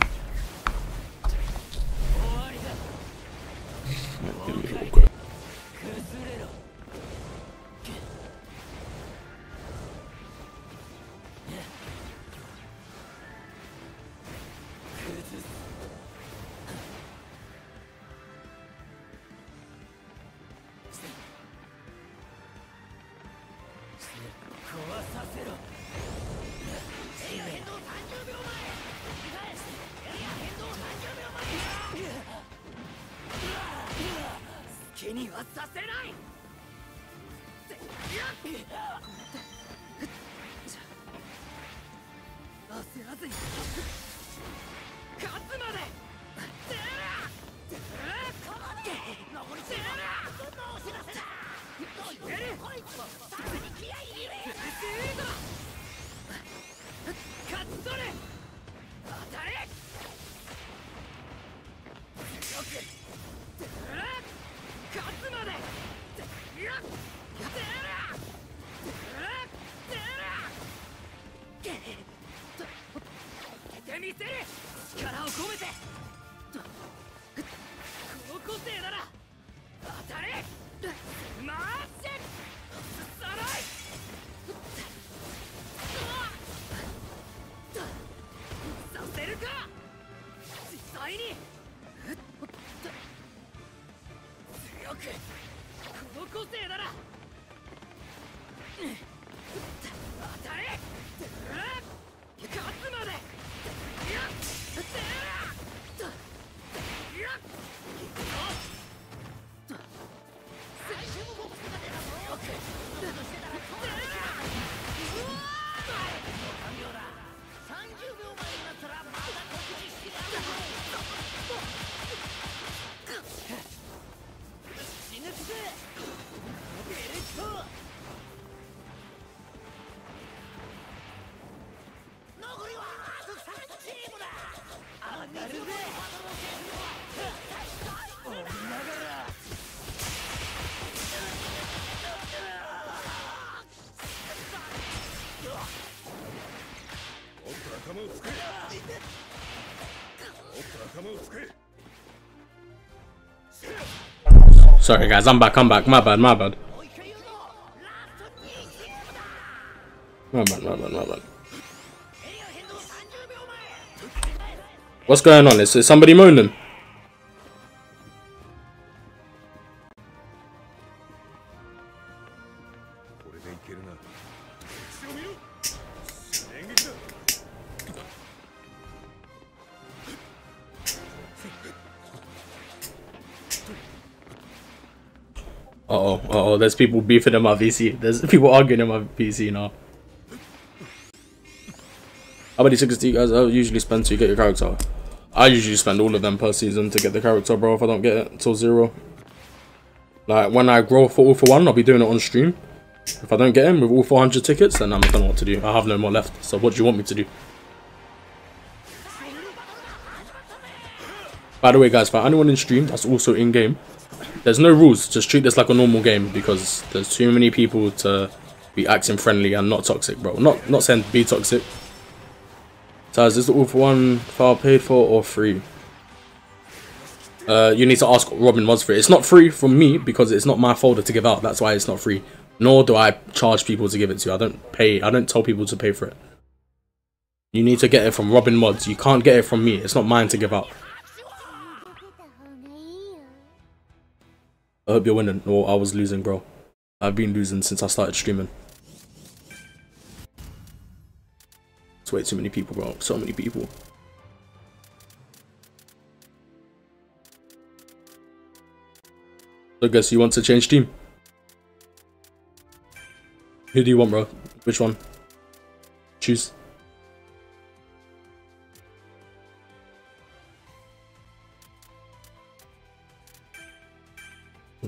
Sorry guys, I'm back, I'm back. My bad, my bad. My bad, my bad, my bad. What's going on? Is, is somebody moaning? There's people beefing in my VC. There's people arguing in my VC now. How many tickets do you guys uh, usually spend to get your character? I usually spend all of them per season to get the character, bro, if I don't get it until zero. Like, when I grow for all for one, I'll be doing it on stream. If I don't get him with all 400 tickets, then I'm not know what to do. I have no more left. So what do you want me to do? By the way, guys, for anyone in stream that's also in-game, there's no rules. Just treat this like a normal game because there's too many people to be acting friendly and not toxic, bro. Not not saying be toxic. So is this all for one file paid for or free? Uh, you need to ask Robin Mods for it. It's not free from me because it's not my folder to give out. That's why it's not free. Nor do I charge people to give it to. You. I don't pay. I don't tell people to pay for it. You need to get it from Robin Mods. You can't get it from me. It's not mine to give out. I hope you're winning. Or I was losing, bro. I've been losing since I started streaming. It's way too many people, bro. So many people. So guess you want to change team? Who do you want, bro? Which one? Choose.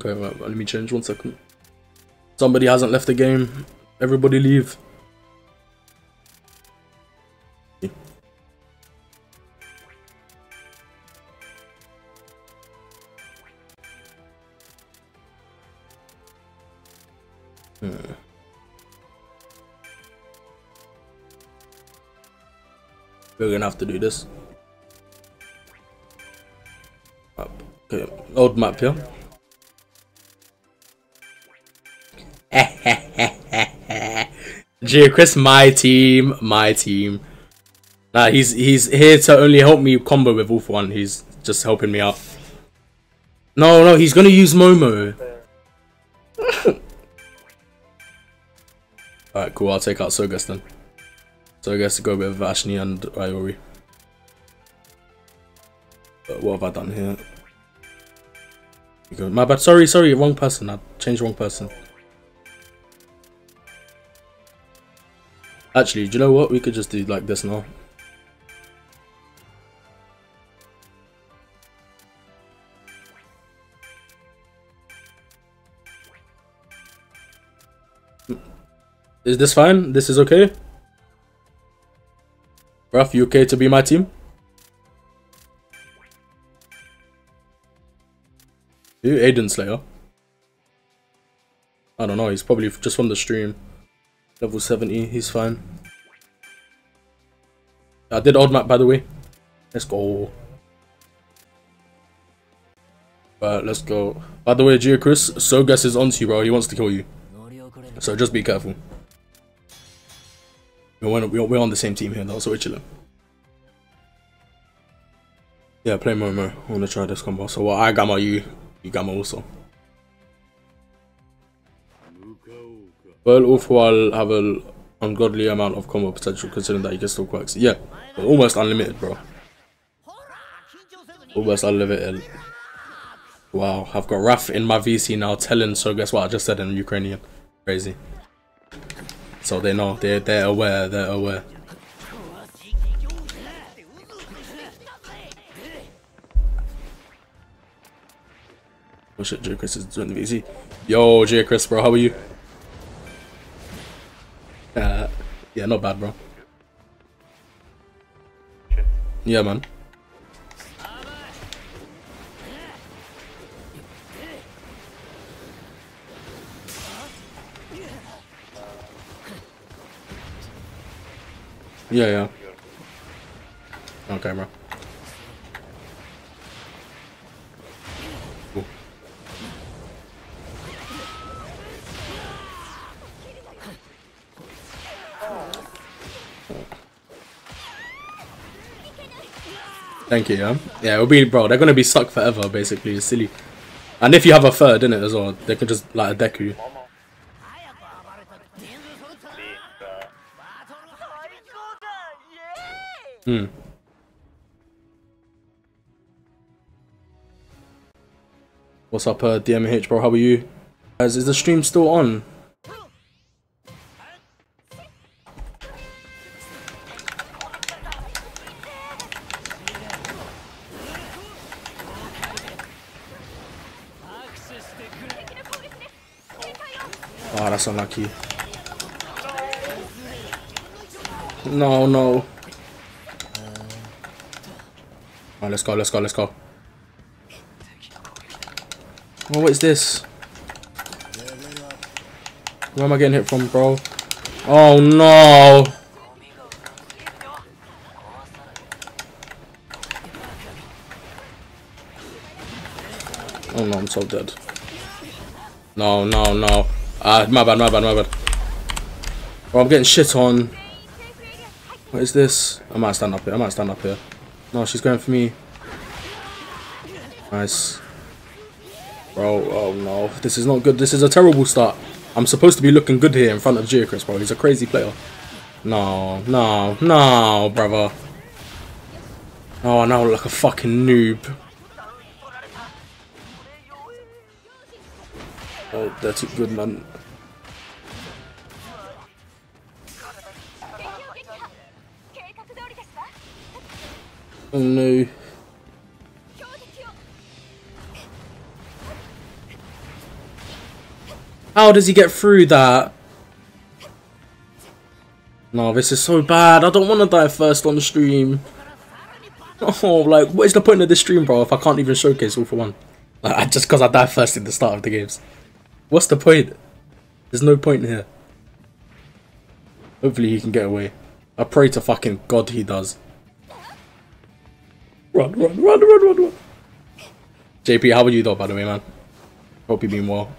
Okay, right, let me change one second. Somebody hasn't left the game. Everybody leave. Hmm. We're gonna have to do this. Okay, old map here. J Chris, my team, my team. Nah, he's he's here to only help me combo with All For One. He's just helping me out. No, no, he's gonna use Momo. Alright, cool. I'll take out Sogas then. Go with Vashni and Iori. But what have I done here? My bad. Sorry, sorry. Wrong person. I changed wrong person. Actually, do you know what? We could just do like this now. Is this fine? This is okay? Ruff, you okay to be my team? Who? Aiden Slayer? I don't know, he's probably just from the stream. Level 70, he's fine. I did odd map by the way. Let's go. Right, let's go. By the way, Geochris, Sogas is onto you, bro. He wants to kill you. So just be careful. We're, we're on the same team here though, so we're chilling. Yeah, play Momo. I want to try this combo. So well, I gamma you, you gamma also. Well, overall, have an ungodly amount of combo potential considering that you can still quirks. Yeah, almost unlimited, bro. Almost unlimited. Wow, I've got Raf in my VC now telling, so guess what I just said in Ukrainian. Crazy. So they know, they're, they're aware, they're aware. Oh shit, J Chris is doing the VC. Yo, J Chris, bro, how are you? Uh, yeah, not bad, bro. Yeah, man. Yeah, yeah. Okay, bro. Thank you, yeah? Yeah, it'll be, bro, they're gonna be stuck forever, basically. It's silly. And if you have a third in it as well, they can just, like, a Deku. Hmm. What's up, uh, DMH, bro? How are you? Guys, is the stream still on? That's unlucky. No, no. Alright, let's go, let's go, let's go. Oh, what is this? Where am I getting hit from, bro? Oh, no! Oh, no, I'm so dead. No, no, no. Ah, my bad, my bad, my bad. Bro, I'm getting shit on. What is this? I might stand up here. I might stand up here. No, she's going for me. Nice. Bro, oh no. This is not good. This is a terrible start. I'm supposed to be looking good here in front of Geocris, bro. He's a crazy player. No, no, no, brother. Oh, now I look like a fucking noob. Oh, that's a good, man. Oh no. How does he get through that? No, this is so bad. I don't want to die first on the stream. Oh, like, what is the point of this stream, bro, if I can't even showcase all for one? Like, just because I die first in the start of the games. What's the point? There's no point here. Hopefully he can get away. I pray to fucking God he does. Run, run, run, run, run, run. JP, how are you though, by the way, man? Hope you've been well.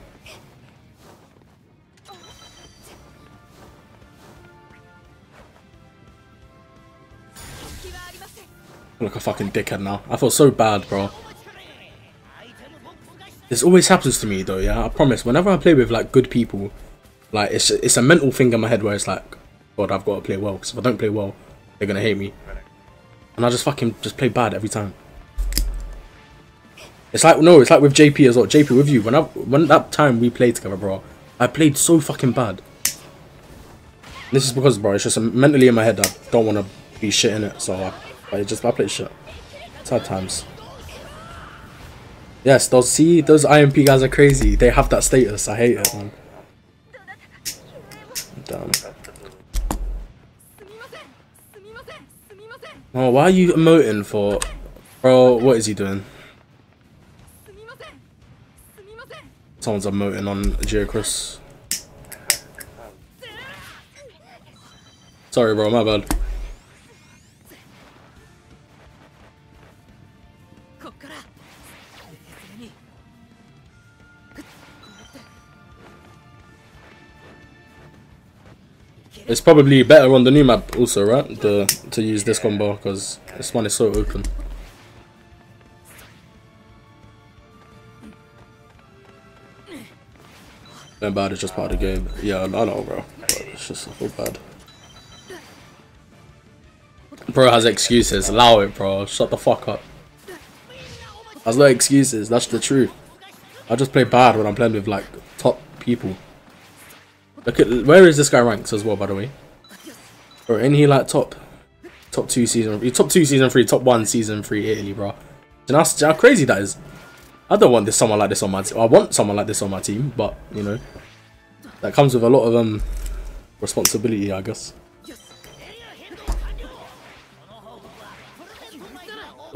like a fucking dickhead now. I feel so bad, bro. This always happens to me though, yeah. I promise. Whenever I play with like good people, like it's it's a mental thing in my head where it's like, God, I've got to play well. Because if I don't play well, they're gonna hate me. And I just fucking just play bad every time. It's like no, it's like with JP as well. JP with you. When I when that time we played together, bro, I played so fucking bad. This is because, bro, it's just mentally in my head. I don't want to be shit in it, so I I just I play shit. Sad times. Yes, those see those IMP guys are crazy. They have that status. I hate it, man. Damn. Oh, why are you emoting for? Bro, what is he doing? Someone's emoting on Geocris. Sorry, bro, my bad. It's probably better on the new map also, right? The to use this combo because this one is so open. Then bad is just part of the game. Yeah, I know, bro. It's just so bad. Bro has excuses. Allow it, bro. Shut the fuck up. Has no excuses. That's the truth. I just play bad when I'm playing with like top people. Look at where is this guy ranks as well, by the way. Or in he like top, top two season, top two season three, top one season three Italy, bro. You know how crazy that is? I don't want this someone like this on my team. I want someone like this on my team, but you know, that comes with a lot of um responsibility, I guess.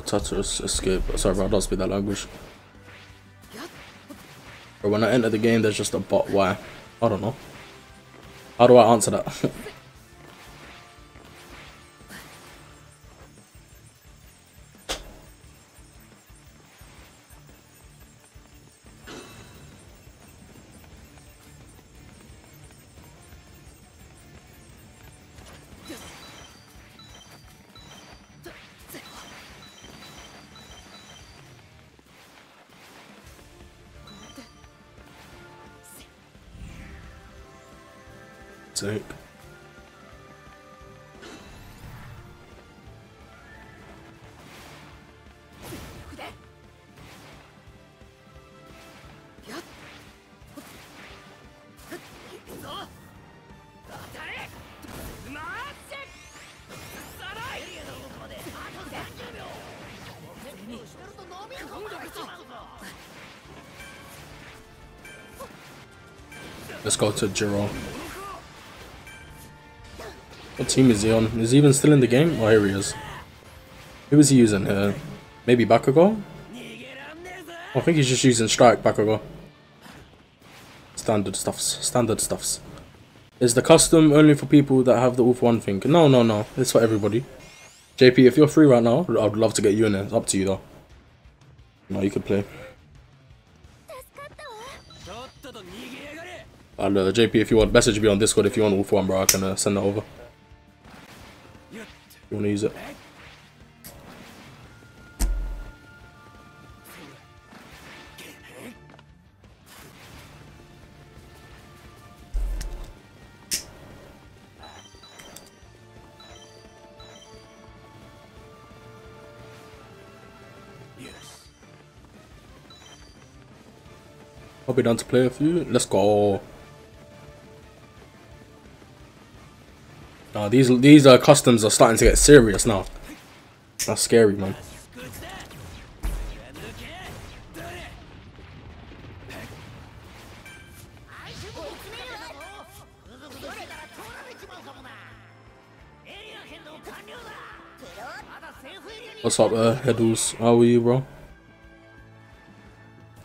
Tatus escape. Sorry, bro, I don't speak that language. But when I enter the game, there's just a bot. Why? I don't know. How do I answer that? sake. Let's go to Jerome. Team is he on? Is he even still in the game? Oh, here he is. Who is he using here? Maybe Bakugo? I think he's just using Strike Bakugo. Standard stuffs. Standard stuffs. Is the custom only for people that have the All For One thing? No, no, no. It's for everybody. JP, if you're free right now, I'd love to get you in there. It's up to you though. No, you could play. And uh, JP, if you want, message me on Discord if you want All For One, bro. I can uh, send that over. You want to use it? I'll be down to play a few. Let's go. These these uh, customs are starting to get serious now. That's scary, man. What's up, uh, Headles? How are you, bro?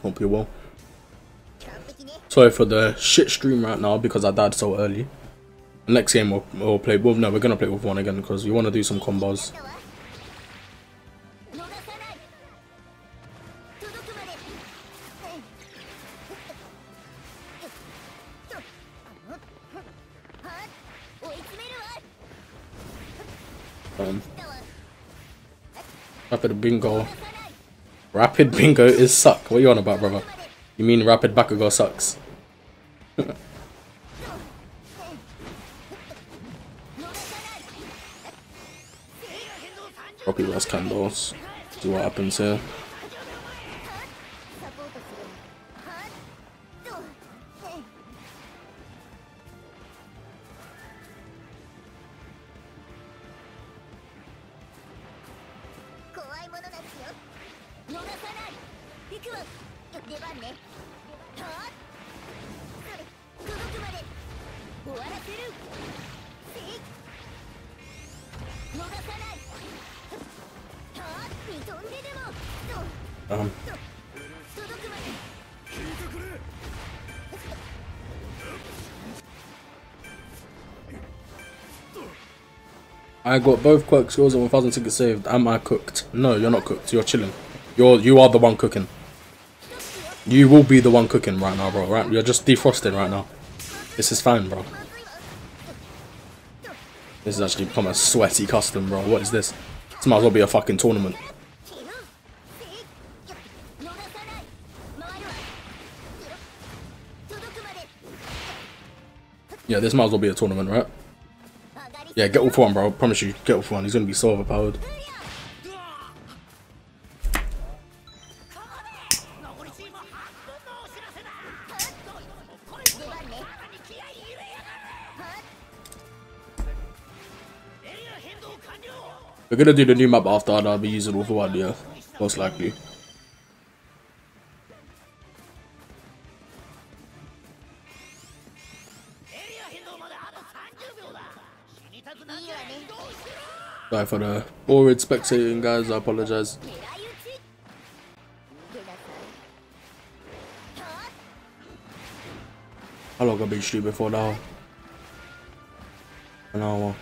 Hope you're well. Sorry for the shit stream right now because I died so early. Next game we'll, we'll play. Well, no, we're gonna play with one again because we want to do some combos. Um, rapid bingo. Rapid bingo is suck. What are you on about, brother? You mean rapid Bakugo sucks? Copy last candles. See what happens here. Got both quirk skills and 1000 tickets saved. Am I cooked? No, you're not cooked. You're chilling. You're you are the one cooking. You will be the one cooking right now, bro. Right? You're just defrosting right now. This is fine, bro. This has actually become a sweaty custom, bro. What is this? This might as well be a fucking tournament. Yeah, this might as well be a tournament, right? Yeah, get all one, bro. I promise you, get all one. He's gonna be so overpowered. We're gonna do the new map after and I'll be using all for one, yeah. Most likely. Sorry for the boring spectating guys, I apologize. How long have I been streaming for now? An hour.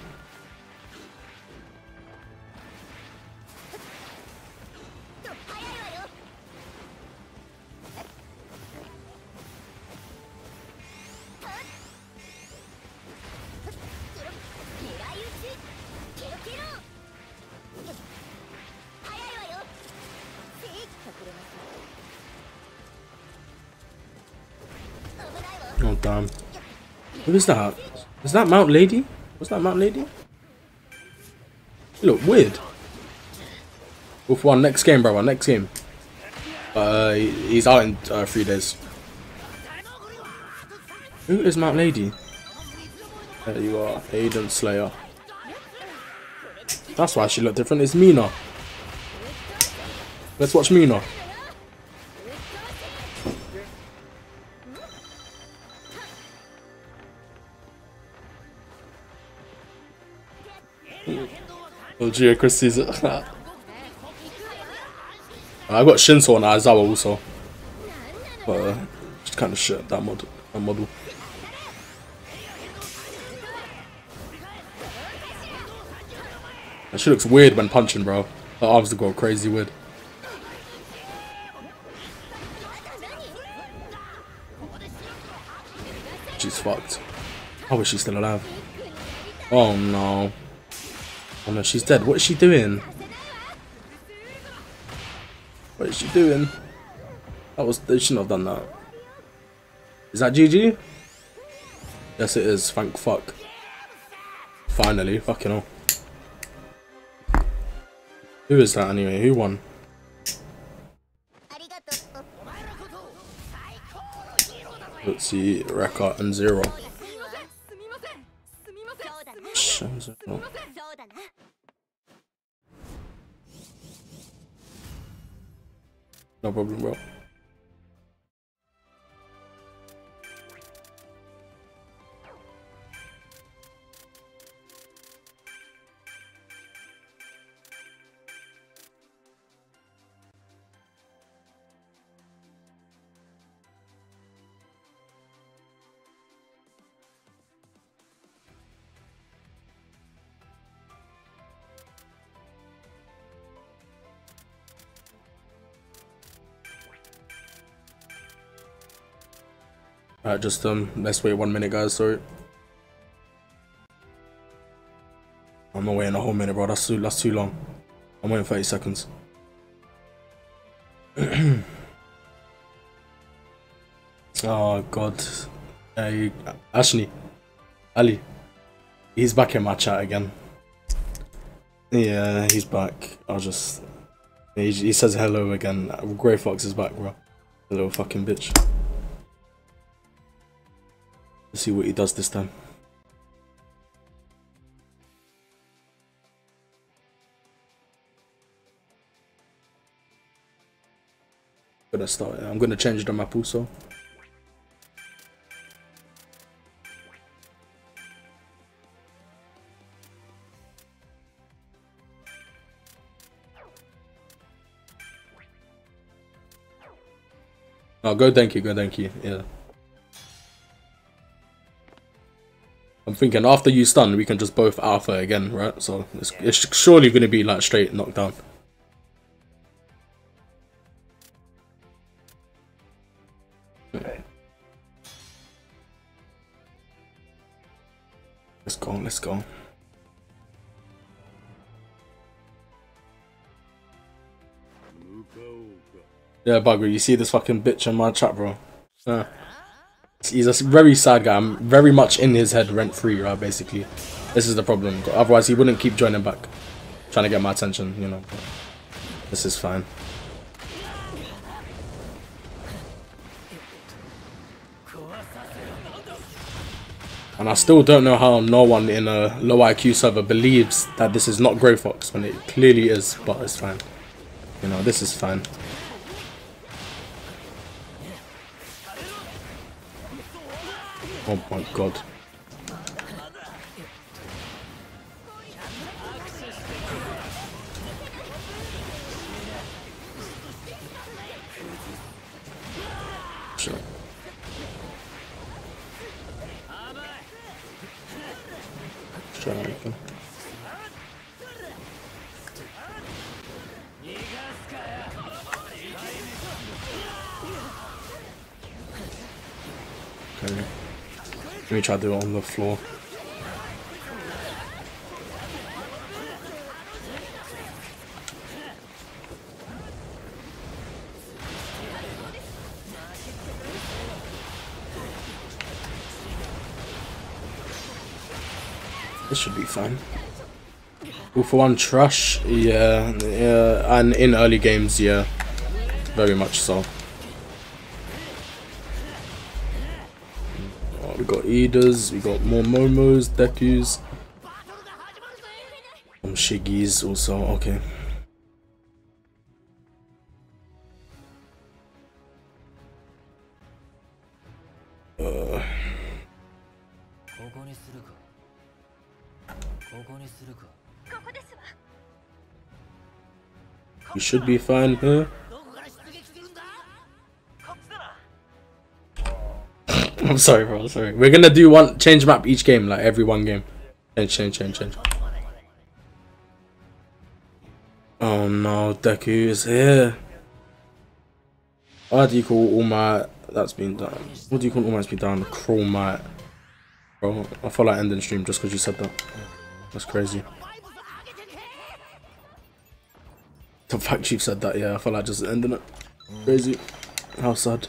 Damn. Who is that? Is that Mount Lady? Was that Mount Lady? You look weird. All For One next game, bro. Next game. Uh, he's out in uh, three days. Who is Mount Lady? There you are, Aiden Slayer. That's why she looked different. It's Mina. Let's watch Mina. Oh, Gio Chris sees it. I got Shinso and Aizawa also. But uh, just kind of shit that mod that model. That She looks weird when punching, bro. Her arms go crazy weird. She's fucked. I wish she's still alive. Oh no. Oh no, she's dead. What is she doing? What is she doing? That was they shouldn't have done that. Is that GG? Yes it is, thank fuck. Finally, fucking hell. Who is that anyway? Who won? Let's see, Rekka and Zero. No problem, bro. Alright, just um, let's wait one minute, guys. Sorry. I'm not waiting a whole minute, bro. That's too that's too long. I'm waiting 30 seconds. oh god. Hey, Ashley. Ali. He's back in my chat again. Yeah, he's back. I'll just. He, he says hello again. Grey Fox is back, bro. Little fucking bitch. See what he does this time. I'm gonna start. I'm gonna change the map also. Oh, go thank you, go thank you, yeah. I'm thinking after you stun, we can just both alpha again, right? So it's, it's surely going to be like straight knockdown. Okay. Let's go, let's go. Yeah, Bugger, you see this fucking bitch in my chat, bro. Uh. He's a very sad guy. I'm very much in his head rent free, right? Basically, this is the problem. Otherwise, he wouldn't keep joining back, trying to get my attention. You know, this is fine. And I still don't know how no one in a low IQ server believes that this is not Grey Fox when it clearly is, but it's fine. You know, this is fine. Oh my god. Okay. Let me try to do it on the floor. This should be fine. Well, for one, trash, yeah, yeah, and in early games, yeah, very much so. We got Edas, we got more Momos, Dekus, some Shiggies also, okay. Uh. We should be fine here. I'm sorry, bro. Sorry. We're gonna do one change map each game, like every one game. Change, change, change, change. Oh no, Deku is here. What do you call all my that's been done? What do you call all might been done? Crawl might. Bro, I feel like ending stream just because you said that. That's crazy. The fact you've said that, yeah, I feel like just ending it. Crazy. How sad.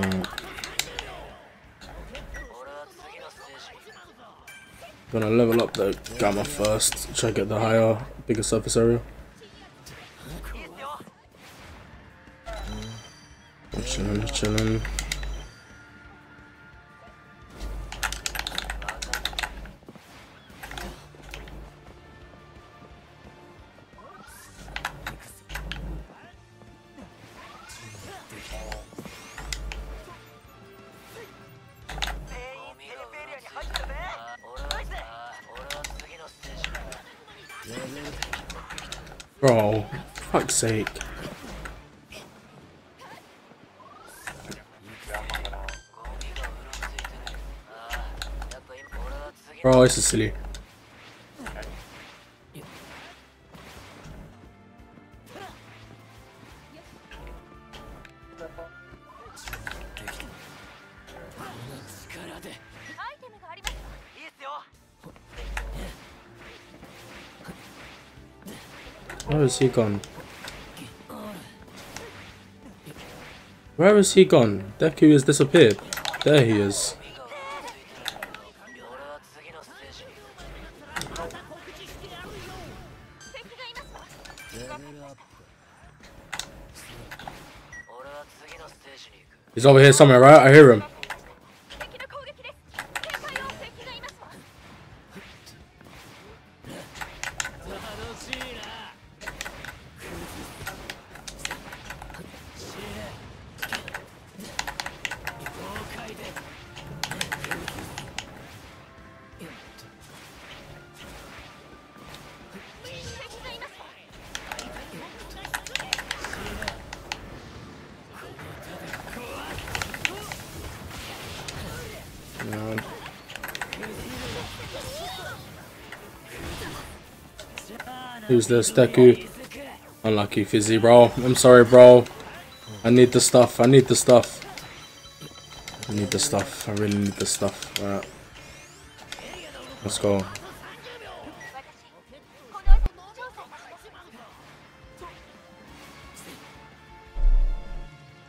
Mm. Gonna level up the gamma first, try to get the higher, bigger surface area. Chilling, chilling. Fuck's sake. Bro, this is silly. Where is he gone? Where is he gone? Deku has disappeared. There he is. He's over here somewhere, right? I hear him. This? Deku. Unlucky Fizzy, bro. I'm sorry, bro. I need the stuff. I need the stuff. I need the stuff. I really need the stuff. Alright. Let's go.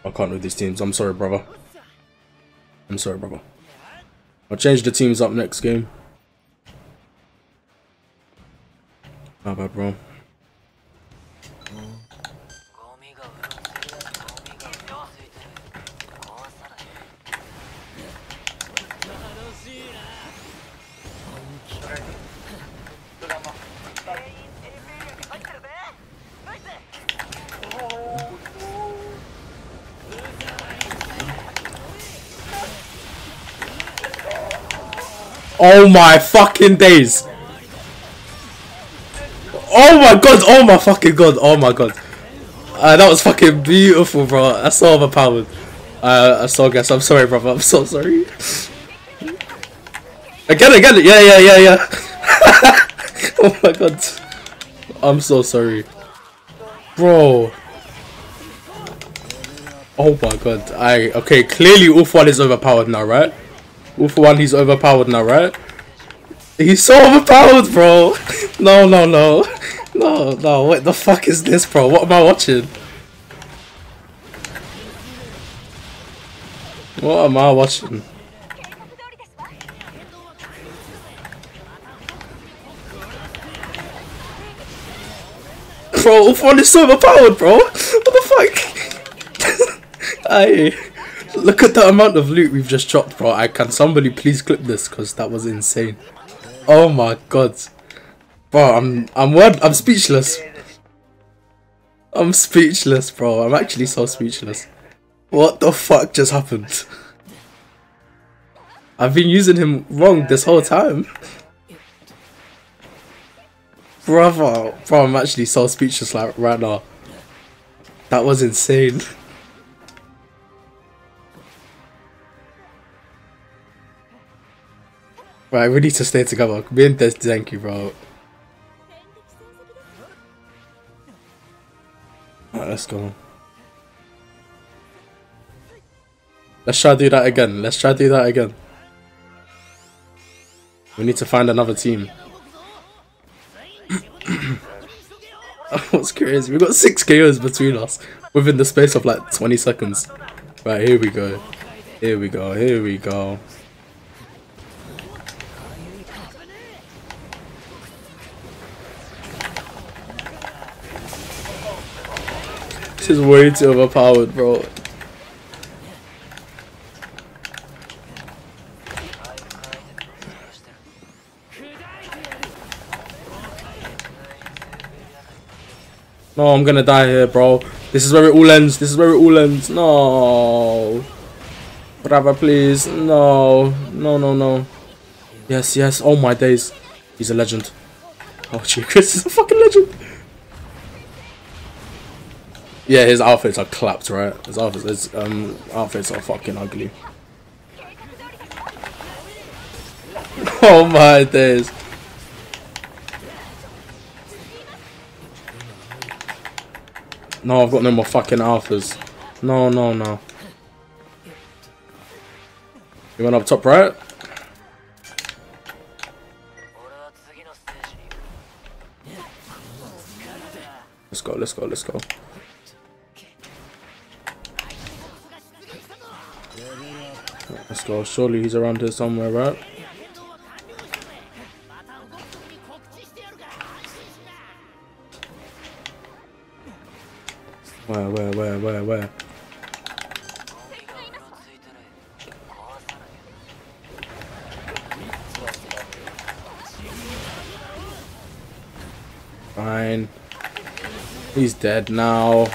I can't with these teams. I'm sorry, brother. I'm sorry, brother. I'll change the teams up next game. Oh my fucking days! Oh my god, oh my fucking god, oh my god. Uh, that was fucking beautiful, bro. That's so overpowered. Uh, I so guess. I'm sorry, brother. I'm so sorry. Again, again. Yeah, yeah, yeah, yeah. oh my god. I'm so sorry. Bro. Oh my god. I okay, clearly 1 is overpowered now, right? All For One he's overpowered now, right? He's so overpowered, bro. No, no, no. No, no, what the fuck is this, bro? What am I watching? What am I watching? Bro, All For One is so overpowered, bro! What the fuck? I look at the amount of loot we've just dropped, bro. I can somebody please clip this because that was insane. Oh my god. Bro, I'm I'm word I'm speechless. I'm speechless, bro. I'm actually so speechless. What the fuck just happened? I've been using him wrong this whole time. Brother, bro, I'm actually so speechless like right now. That was insane. Right, we need to stay together. Me and thank you, bro. Alright, let's go. Let's try do that again. Let's try do that again. We need to find another team. What's crazy? We got six KOs between us within the space of like 20 seconds. Right, here we go. Here we go. Here we go. This is way too overpowered, bro. No, I'm gonna die here, bro. This is where it all ends. This is where it all ends. No. Brava, please. No. No, no, no. Yes, yes. Oh my days. He's a legend. Oh, gee, Chris is a fucking legend. Yeah, his outfits are clapped, right? His outfits, his, um, outfits are fucking ugly. Oh my days. No, I've got no more fucking alphas. No, no, no. You went up top right? Let's go, let's go, let's go. Let's go. Surely he's around here somewhere, right? Where, where, where, where, where? Fine. He's dead now.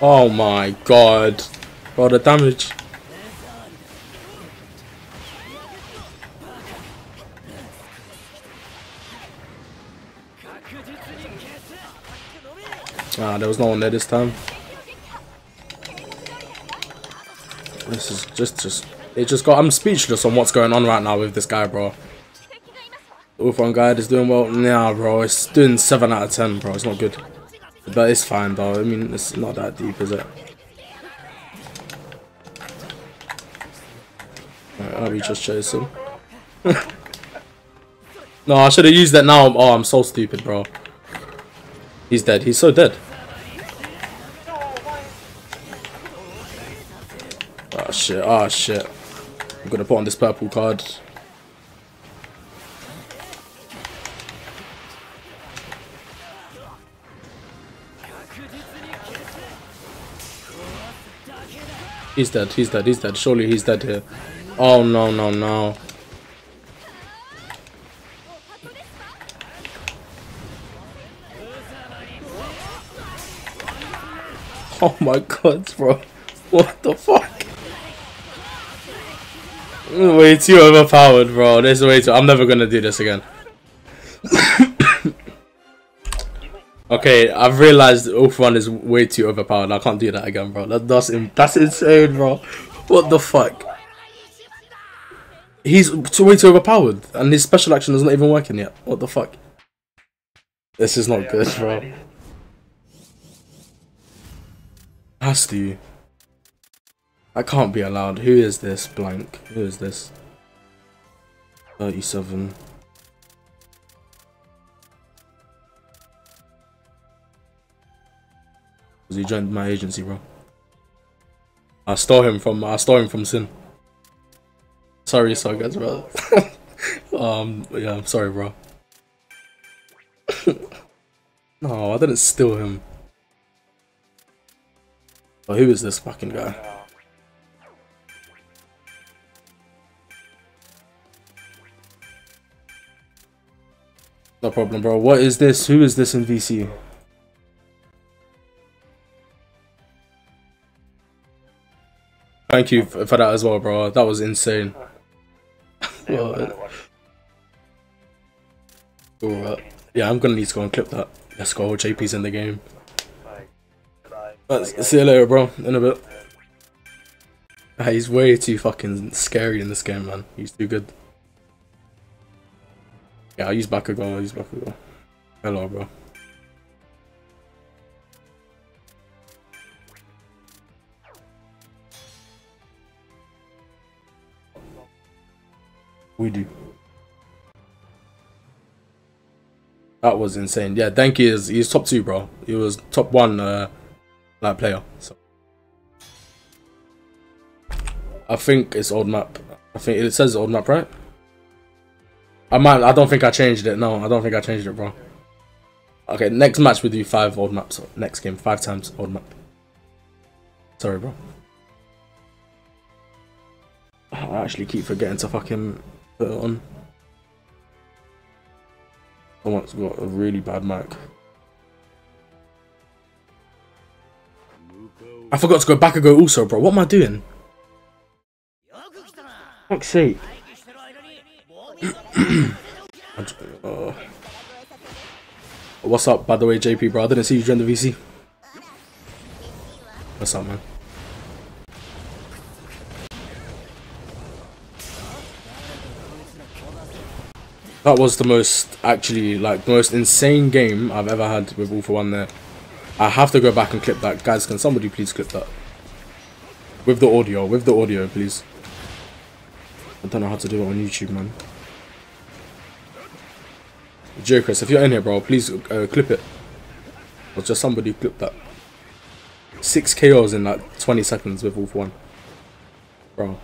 Oh my god. Bro, the damage. Ah, there was no one there this time. This is just, just, it just got, I'm speechless on what's going on right now with this guy, bro. All For One guide is doing well. Nah, bro, it's doing 7 out of 10, bro. It's not good. But it's fine, though. I mean, it's not that deep, is it? Alright, I'll be just chasing. no, I should have used that now. Oh, I'm so stupid, bro. He's dead. He's so dead. Oh shit, oh shit. I'm gonna put on this purple card. He's dead, he's dead, he's dead. Surely he's dead here. Oh no, no, no. Oh my god, bro. What the fuck? Way too overpowered, bro. This is way too. I'm never gonna do this again. okay, I've realized All For One is way too overpowered. I can't do that again, bro. That, that's that's insane, bro. What the fuck? He's way too overpowered, and his special action is not even working yet. What the fuck? This is not good, bro. Has to. I can't be allowed. Who is this blank? Who is this? 37. Because he joined my agency, bro. I stole him from I stole him from Sin. Sorry, sorry guys, bro. um, yeah, I'm sorry, bro. no, I didn't steal him. Oh, who is this fucking guy? No problem, bro. What is this? Who is this in VC? Thank you for that as well, bro. That was insane. Alright. Uh, yeah, I'm gonna need to go and clip that. Let's go. JP's in the game. Right, see you later, bro. In a bit. Ah, he's way too fucking scary in this game, man. He's too good. Yeah, I'll use Bakugo, I'll use Bakugo. Hello, bro. We do. That was insane. Yeah, Denki is he's top two, bro. He was top one uh player. So I think it's old map. I think it says old map, right? I might. I don't think I changed it. No, I don't think I changed it, bro. Okay, next match we do five old maps. Next game, five times old map. Sorry, bro. I actually keep forgetting to fucking put it on. Someone's got a really bad mic. I forgot to go back and go also, bro. What am I doing? Fuck's sake. uh, what's up, by the way, JP, bro? I didn't see you join the VC. What's up, man? That was the most, actually, like, the most insane game I've ever had with All For One there. I have to go back and clip that. Guys, can somebody please clip that? With the audio, with the audio, please. I don't know how to do it on YouTube, man. Chris, if you're in here, bro, please uh, clip it. Or just somebody clip that. Six KOs in like 20 seconds with All For One. Bro.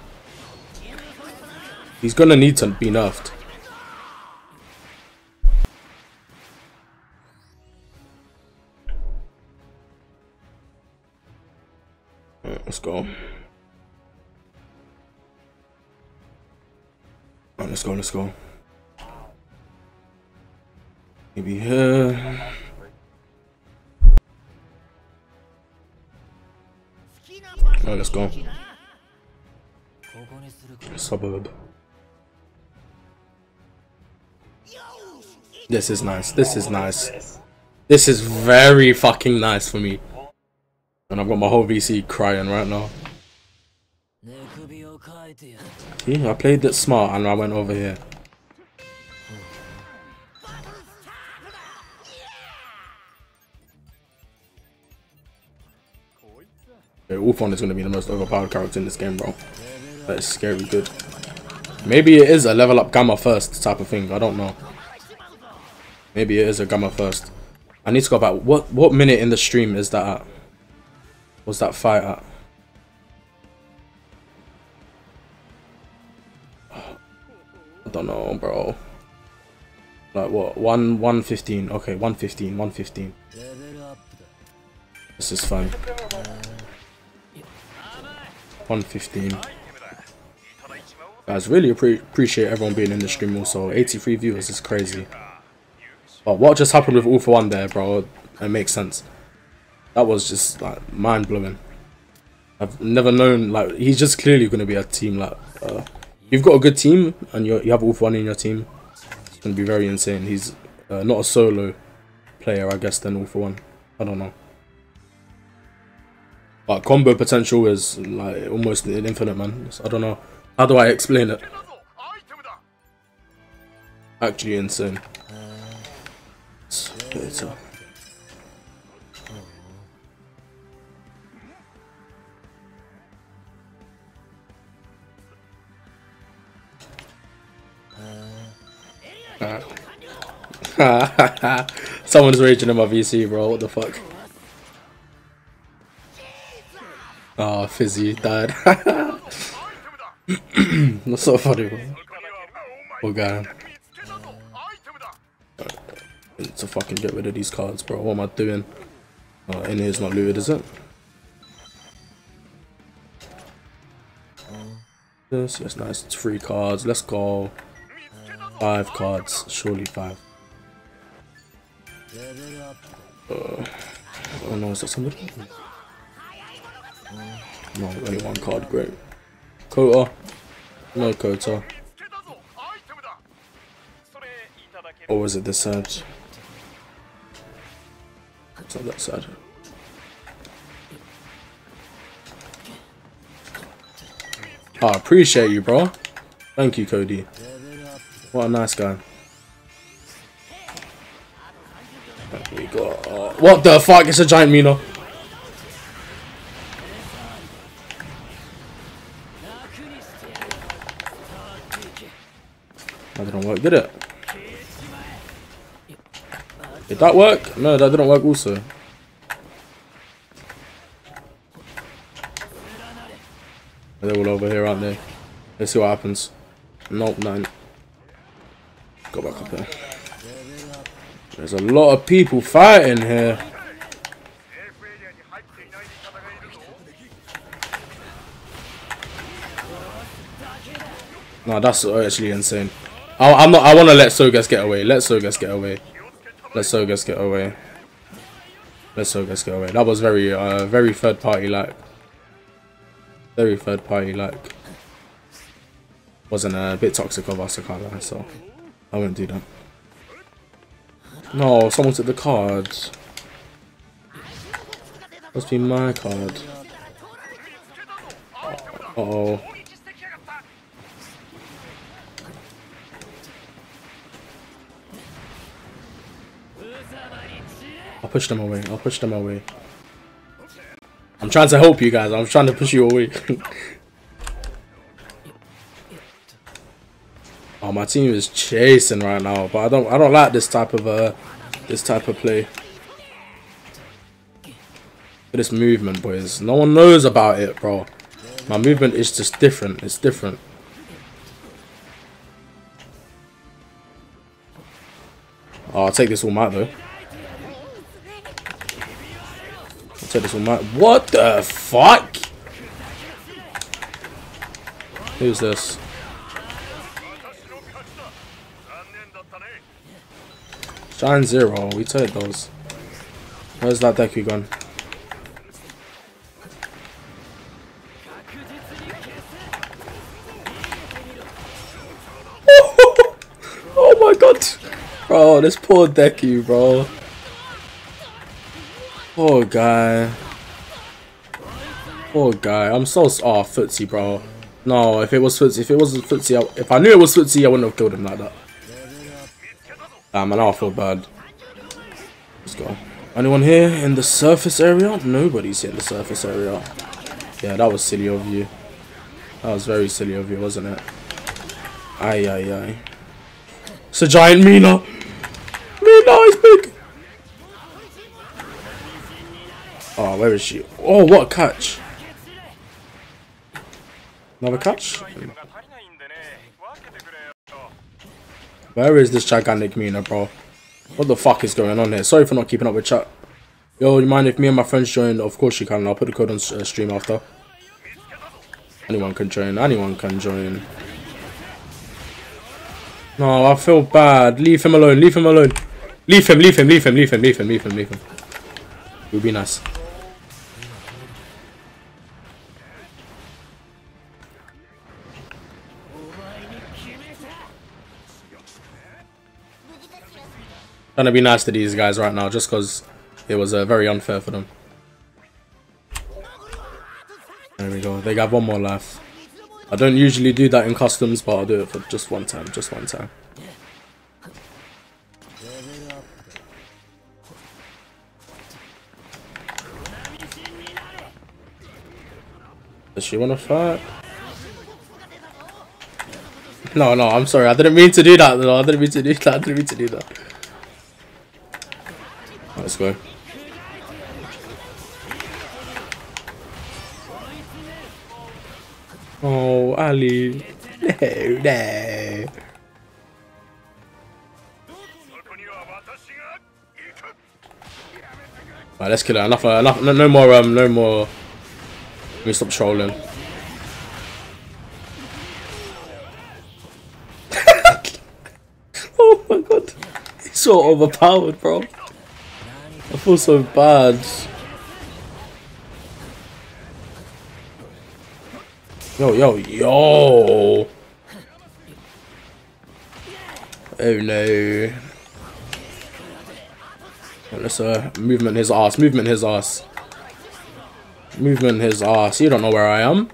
He's gonna need to be nerfed. Let's go. Right, let's go, let's go. Maybe here. Alright, let's go. Suburb. This is nice. This is nice. This is very fucking nice for me. And I've got my whole VC crying right now. See, I played it smart and I went over here. Okay, All For One is going to be the most overpowered character in this game, bro. That is scary good. Maybe it is a level up Gamma first type of thing. I don't know. Maybe it is a Gamma first. I need to go back. What what minute in the stream is that at? Was that fight at? I don't know, bro. Like what? One one fifteen. Okay, one fifteen. One fifteen. This is fine. One fifteen. Guys, really appre appreciate everyone being in the stream. Also, eighty three viewers is crazy. But what just happened with All for One there, bro? It makes sense. That was just like mind blowing. I've never known like he's just clearly going to be a team like. Uh, you've got a good team and you you have for One in your team. It's going to be very insane. He's uh, not a solo player, I guess, than All for One. I don't know. But combo potential is like almost infinite, man. I don't know. How do I explain it? Actually insane. It's, Uh, Someone's raging in my VC, bro. What the fuck? Oh, Fizzy died. That's so funny, bro. Oh, Poor guy. To fucking get rid of these cards, bro. What am I doing? Oh, in here's not looted, is it? Yes, yes, nice. It's three cards. Let's go. Five cards. Surely five. Uh, oh no, is that somebody? No, only one card, great. Kota. No Kota. Or was it this side? It's not that side. I appreciate you, bro. Thank you, Cody. What a nice guy. We got. Uh, what the fuck? It's a giant Mina. That didn't work, did it? Did that work? No, that didn't work also. They're all over here, aren't they? Let's see what happens. Nope, nine. Go back up there. There's a lot of people fighting here. No, that's actually insane. I, am not. I want to let Sogas get away. Let Sogas get away. Let Sogas get away. Let Sogas get away. That was very, uh, very third party like. Very third party like. Wasn't a bit toxic of us, I can't. So I won't do that. No, someone took the cards. Must be my card. Uh oh. I'll push them away. I'll push them away. I'm trying to help you guys. I'm trying to push you away. oh, my team is chasing right now, but I don't. I don't like this type of uh, this type of play. This movement, boys. No one knows about it, bro. My movement is just different. It's different. Oh, I'll take this all out though. I'll take this all out. What the fuck? Who's this? Shine Zero, we took those. Where's that Deku gone? oh my god! Bro, this poor Deku, bro. Poor guy. Poor guy. I'm so oh footsie, bro. No, if it was footsie, if it wasn't footsie, if I knew it was footsie, I wouldn't have killed him like that. Damn, I know I feel bad. Let's go. Anyone here in the surface area? Nobody's here in the surface area. Yeah, that was silly of you. That was very silly of you, wasn't it? Aye, aye, aye. It's a giant Mina! Mina is big! Oh, where is she? Oh, what a catch! Another catch? Where is this gigantic Mina, bro? What the fuck is going on here? Sorry for not keeping up with chat. Yo, you mind if me and my friends join? Of course you can. I'll put the code on uh, stream after. Anyone can join. Anyone can join. No, I feel bad. Leave him alone. Leave him alone. Leave him. Leave him. Leave him. Leave him. Leave him. Leave him. Leave him. It would be nice. To be nice to these guys right now just because it was uh, very unfair for them. There we go. They got one more life. I don't usually do that in customs, but I'll do it for just one time. Just one time. Does she want to fight? No, no, I'm sorry. I didn't mean to do that. No, I didn't mean to do that. I didn't mean to do that. Go. Oh, Ali. No, no. Right, let's kill her. Enough, enough, no, no more, um, no more. Let me stop trolling. oh my god. He's so overpowered, bro. Feel so bad. Yo, yo, yo! Oh no. Let's uh movement his ass, movement his ass. Movement his ass. You don't know where I am.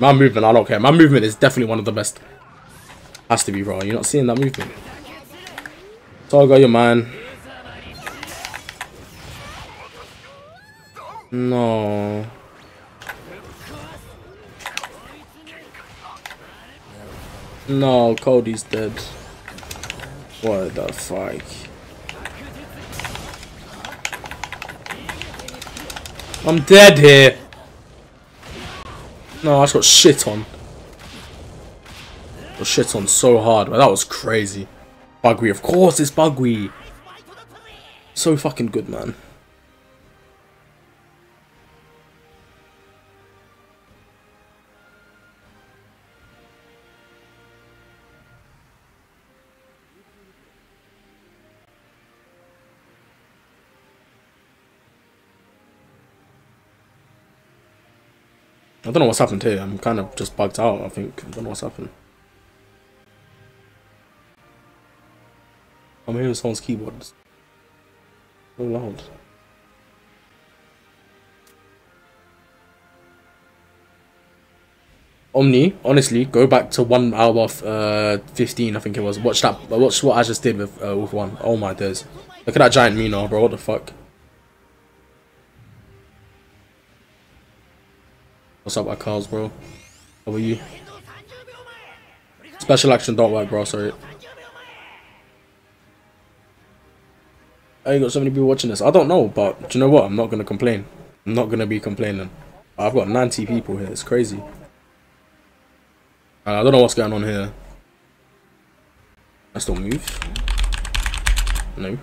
My movement, I don't care. My movement is definitely one of the best. Has to be, bro. You're not seeing that movement. got your man. No. No, Cody's dead. What the fuck? I'm dead here. No, I just got shit on. Got shit on so hard, but that was crazy. Bugwy, of course it's Bugwy. So fucking good, man. I don't know what's happened here. I'm kind of just bugged out, I think. I don't know what's happened. I'm hearing someone's keyboard. So loud. Omni, honestly, go back to one hour of uh, 15, I think it was. Watch that. Watch what I just did with uh, with one. Oh my days. Look at that giant Mina, bro. What the fuck? What's up, my cars, bro? How are you? Special action don't work, bro. Sorry. I ain't got so many people watching this. I don't know, but do you know what? I'm not gonna complain. I'm not gonna be complaining. I've got 90 people here. It's crazy. Uh, I don't know what's going on here. I still move. No.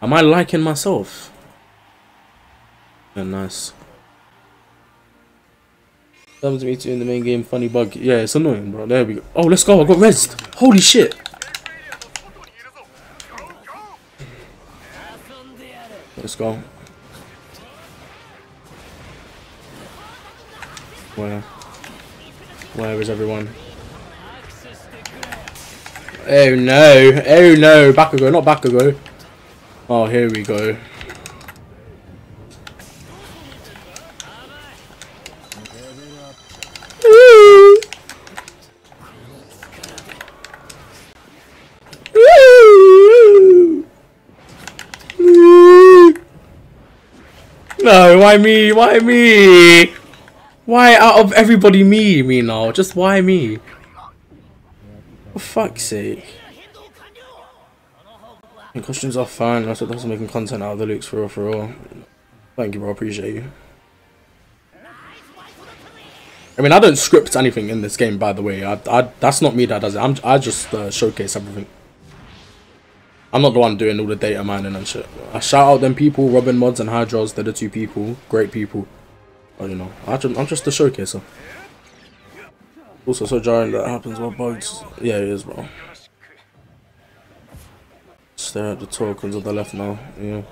Am I liking myself? Yeah, nice. Happens to me too in the main game. Funny bug. Yeah, it's annoying, bro. There we go. Oh, let's go. I got rezzed. Holy shit. Let's go. Where? Where is everyone? Oh no! Oh no! Bakugo, not Bakugo. Oh, here we go. No, why me? Why me? Why out of everybody me, me now? Just why me? For fuck's sake. The costumes are fine, I said also making content out of the looks for real, for real. Thank you bro, appreciate you. I mean, I don't script anything in this game, by the way. I, I, that's not me that does it. I'm, I just uh, showcase everything. I'm not the one doing all the data mining and shit. I shout out them people, Robin Mods and Hydros. They're the two people. Great people. But you know, I I'm just a showcaser. Also, so jarring that happens while bugs. Yeah, it is, bro. Stare at the tokens on the left now. Yeah.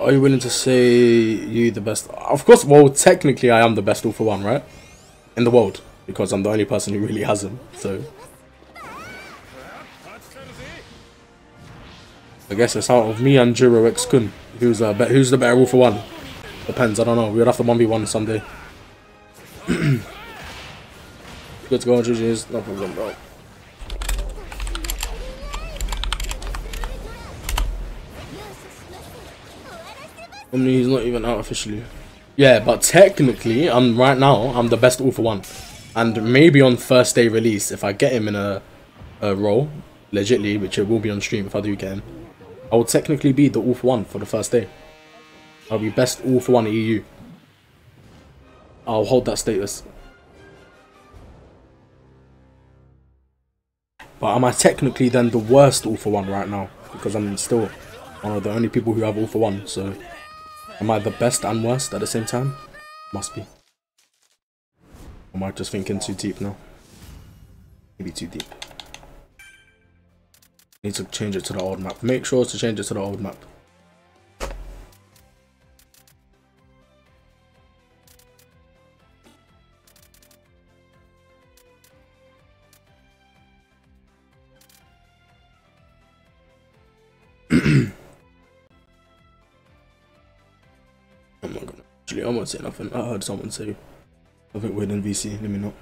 Are you willing to say you the best? Of course, well, technically I am the best all for one, right? In the world. Because I'm the only person who really has them. So, I guess it's out of me and Jiro X Kun. Who's uh, who's the better all for one? Depends, I don't know. We'll have to 1v1 someday. Good to go on GG's, no problem, bro. I mean, he's not even out officially. Yeah, but technically, I'm right now, I'm the best all for one. And maybe on first day release, if I get him in a, a role, legitly, which it will be on stream if I do get him, I will technically be the all for one for the first day. I'll be best all for one EU. I'll hold that status. But am I technically then the worst all for one right now? Because I'm still one of the only people who have all for one, so am I the best and worst at the same time? Must be. am I just thinking too deep now? Maybe too deep. Need to change it to the old map. Make sure to change it to the old map. I'm not gonna actually I won't say nothing. I heard someone say I think we're in VC, let me know.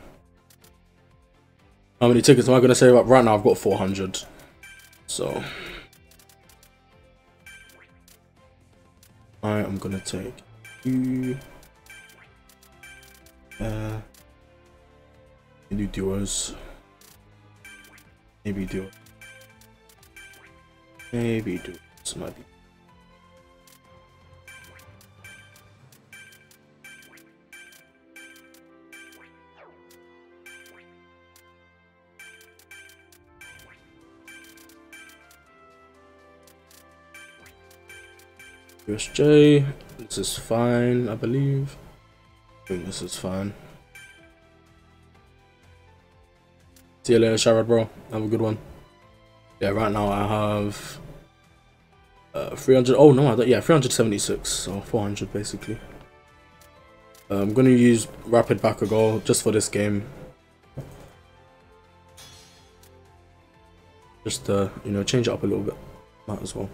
How many tickets am I gonna save up? Right now I've got 400. So I am gonna take you uh do duos. Maybe duo. Maybe duos might be USJ, this is fine, I believe. I think this is fine. See you later, Sharad, bro. Have a good one. Yeah, right now I have uh, 300. Oh no, I don't, yeah, 376. So 400 basically. Uh, I'm gonna use rapid Bakugo just for this game. Just to you know change it up a little bit. Might as well.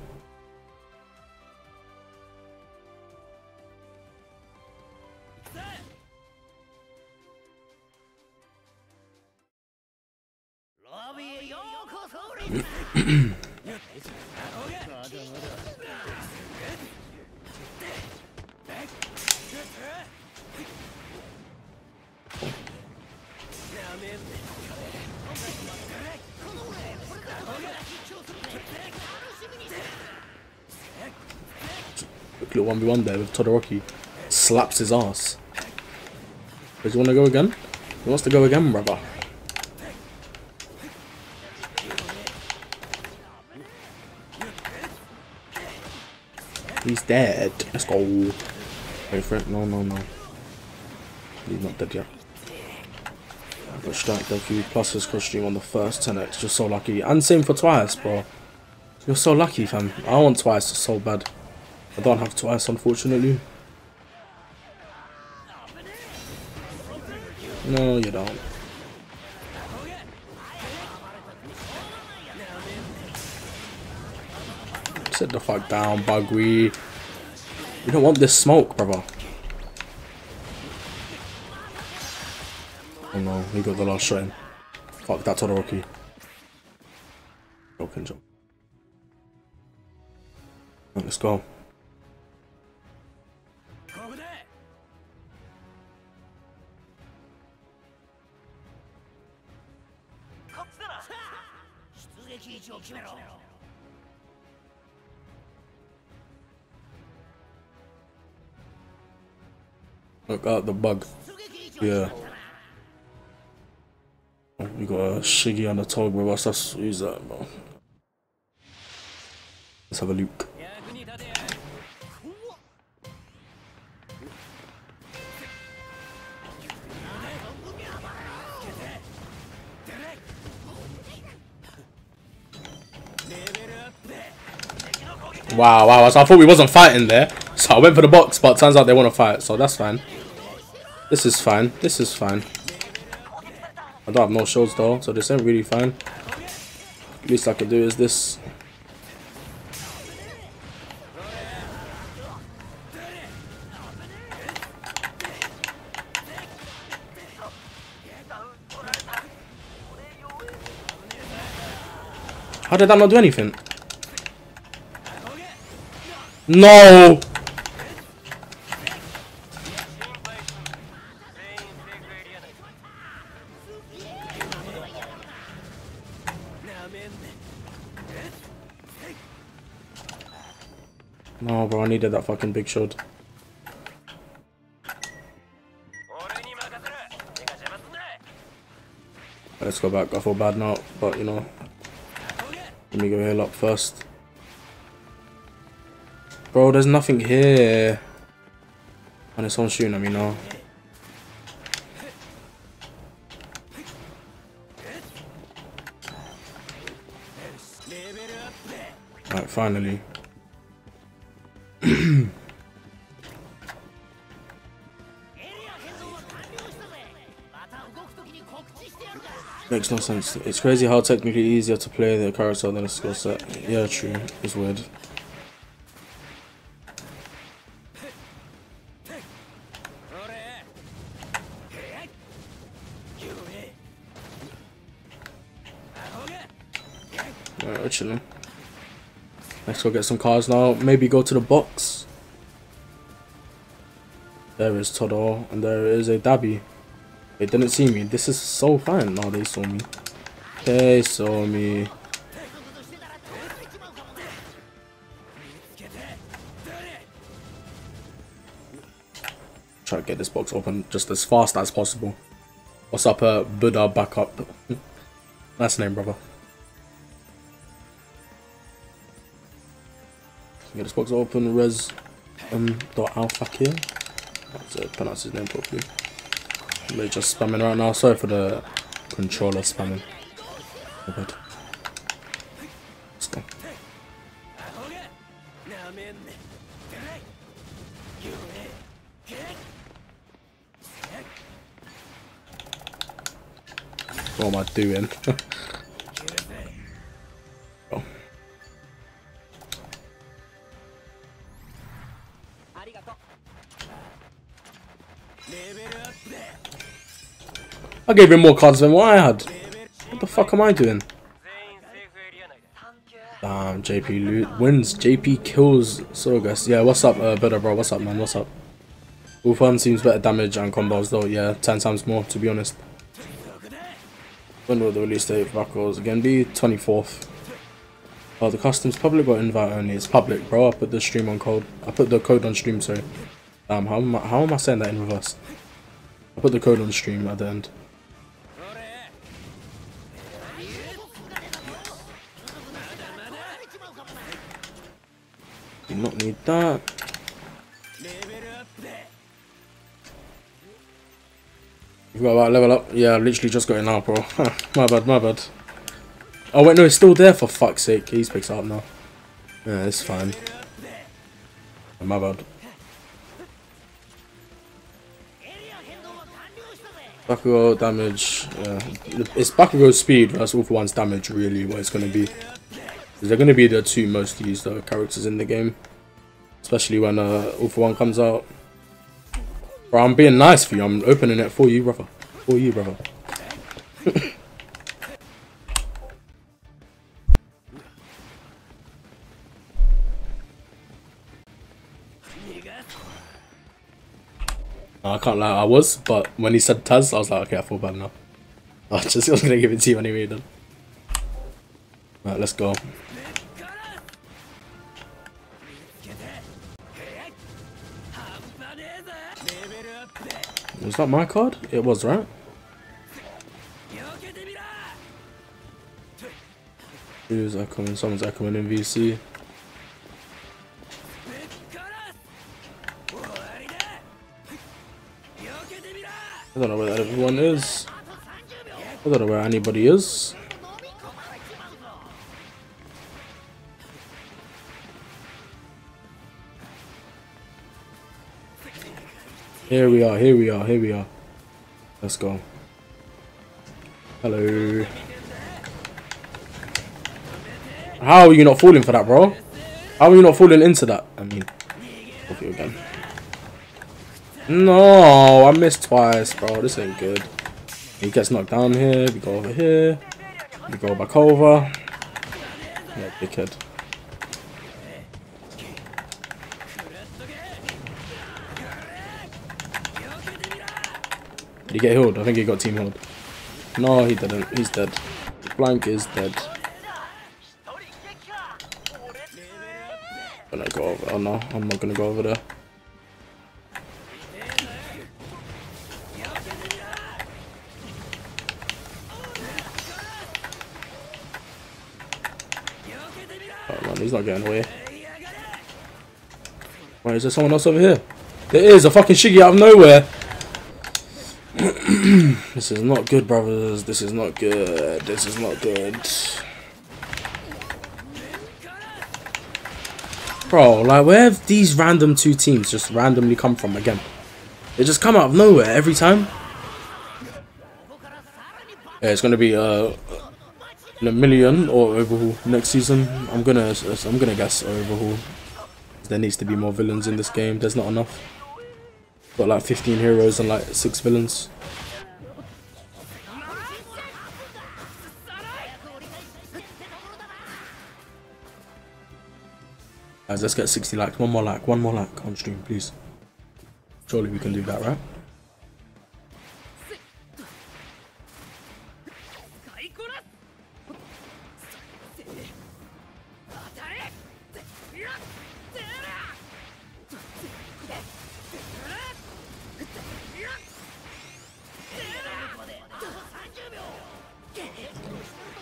1v1 there with Todoroki. Slaps his ass. Does he want to go again? He wants to go again, brother. He's dead. Let's go. Wait for it. No, no, no. He's not dead yet. Got strike W plus his costume on the first 10x. You're so lucky. And same for twice, bro. You're so lucky, fam. I want twice so bad. I don't have twice, unfortunately. No, you don't. Sit the fuck down, Buggy. You don't want this smoke, brother. Oh no, he got the last shot in. Fuck that Todoroki. Joking, joke. Let's go. Look out the bug. Yeah. Oh, we got a Shiggy on the top, bro. What's that? Who's that, bro? Let's have a look. Wow, wow. So I thought we wasn't fighting there. So I went for the box, but turns out they want to fight. So that's fine. This is fine. This is fine. I don't have no shields though, so this ain't really fine. Least I can do is this. How did that not do anything? No! No, bro, I needed that fucking big shot. Let's go back. I feel bad now, but you know, let me go heal up first. Bro, there's nothing here. And it's on shooting at me now. Alright, finally. Makes no sense. It's crazy how technically easier to play the carousel than a skill set. Yeah, true. It's weird. Go get some cars now. Maybe go to the box. There is Todo, and there is a Dabi. They didn't see me. This is so fine. No, they saw me. They saw me. Try to get this box open just as fast as possible. What's up, uh, Buddha backup? nice name, brother. Get this box open. Res um dot alpha here. That's. Pronounce his name properly. They're just spamming right now. Sorry for the controller spamming. Oh, good. Let's go. What am I doing? gave him more cards than what I had. What the fuck am I doing? Damn, JP wins. JP kills Sorgus. Yeah, what's up, uh, better bro? What's up, man? What's up? Wolfan seems better damage and combos though. Yeah, 10 times more, to be honest. When will the release date for Backwards again be? 24th. Oh, the customs public or invite only? It's public, bro. I put the stream on code. I put the code on stream, sorry. Damn, how am I, how am I saying that in reverse? I put the code on stream at the end. That. You got about level up? Yeah, I literally just got it now, bro. my bad, my bad. Oh wait, no, it's still there for fuck's sake. He's picks up now. Yeah, it's fine. My bad. Bakugo damage, yeah. It's Bakugo speed versus All for One's damage, really, what it's going to be. They're going to be the two most used uh, characters in the game. Especially when uh, All for One comes out. Bro, I'm being nice for you. I'm opening it for you, brother. For you, brother. I can't lie, I was, but when he said Taz, I was like, okay, I feel bad now. I just was gonna give it to you anyway then. Alright, let's go. Was that my card? It was, right? Who's echoing? Someone's echoing in VC. I don't know where everyone is. I don't know where anybody is. Here we are, here we are, here we are. Let's go. Hello. How are you not falling for that, bro? How are you not falling into that? I mean, off you again. No, I missed twice, bro. This ain't good. He gets knocked down here. We go over here. We go back over. Yeah, dickhead. He get healed? I think he got team healed. No, he didn't. He's dead. Blank is dead. When I'm go over. Oh no, I'm not gonna go over there. Oh man, he's not getting away. Wait, is there someone else over here? There is a fucking Shiggy out of nowhere. this is not good, brothers. This is not good. This is not good. Bro, like where have these random two teams just randomly come from again? They just come out of nowhere every time. Yeah, it's gonna be uh Lemillion or overhaul next season. I'm gonna I'm gonna guess overhaul. There needs to be more villains in this game. There's not enough. Got like 15 heroes and like six villains. Guys, let's get 60 likes. One more like, one more like on stream, please. Surely we can do that, right?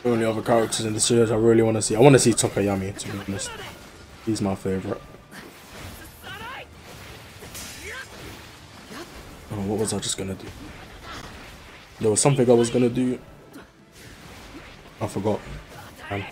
Only other characters in the series I really want to see. I want to see Tokoyami, to be honest. He's my favorite. Oh, what was I just gonna do? There was something I was gonna do. I forgot. Um,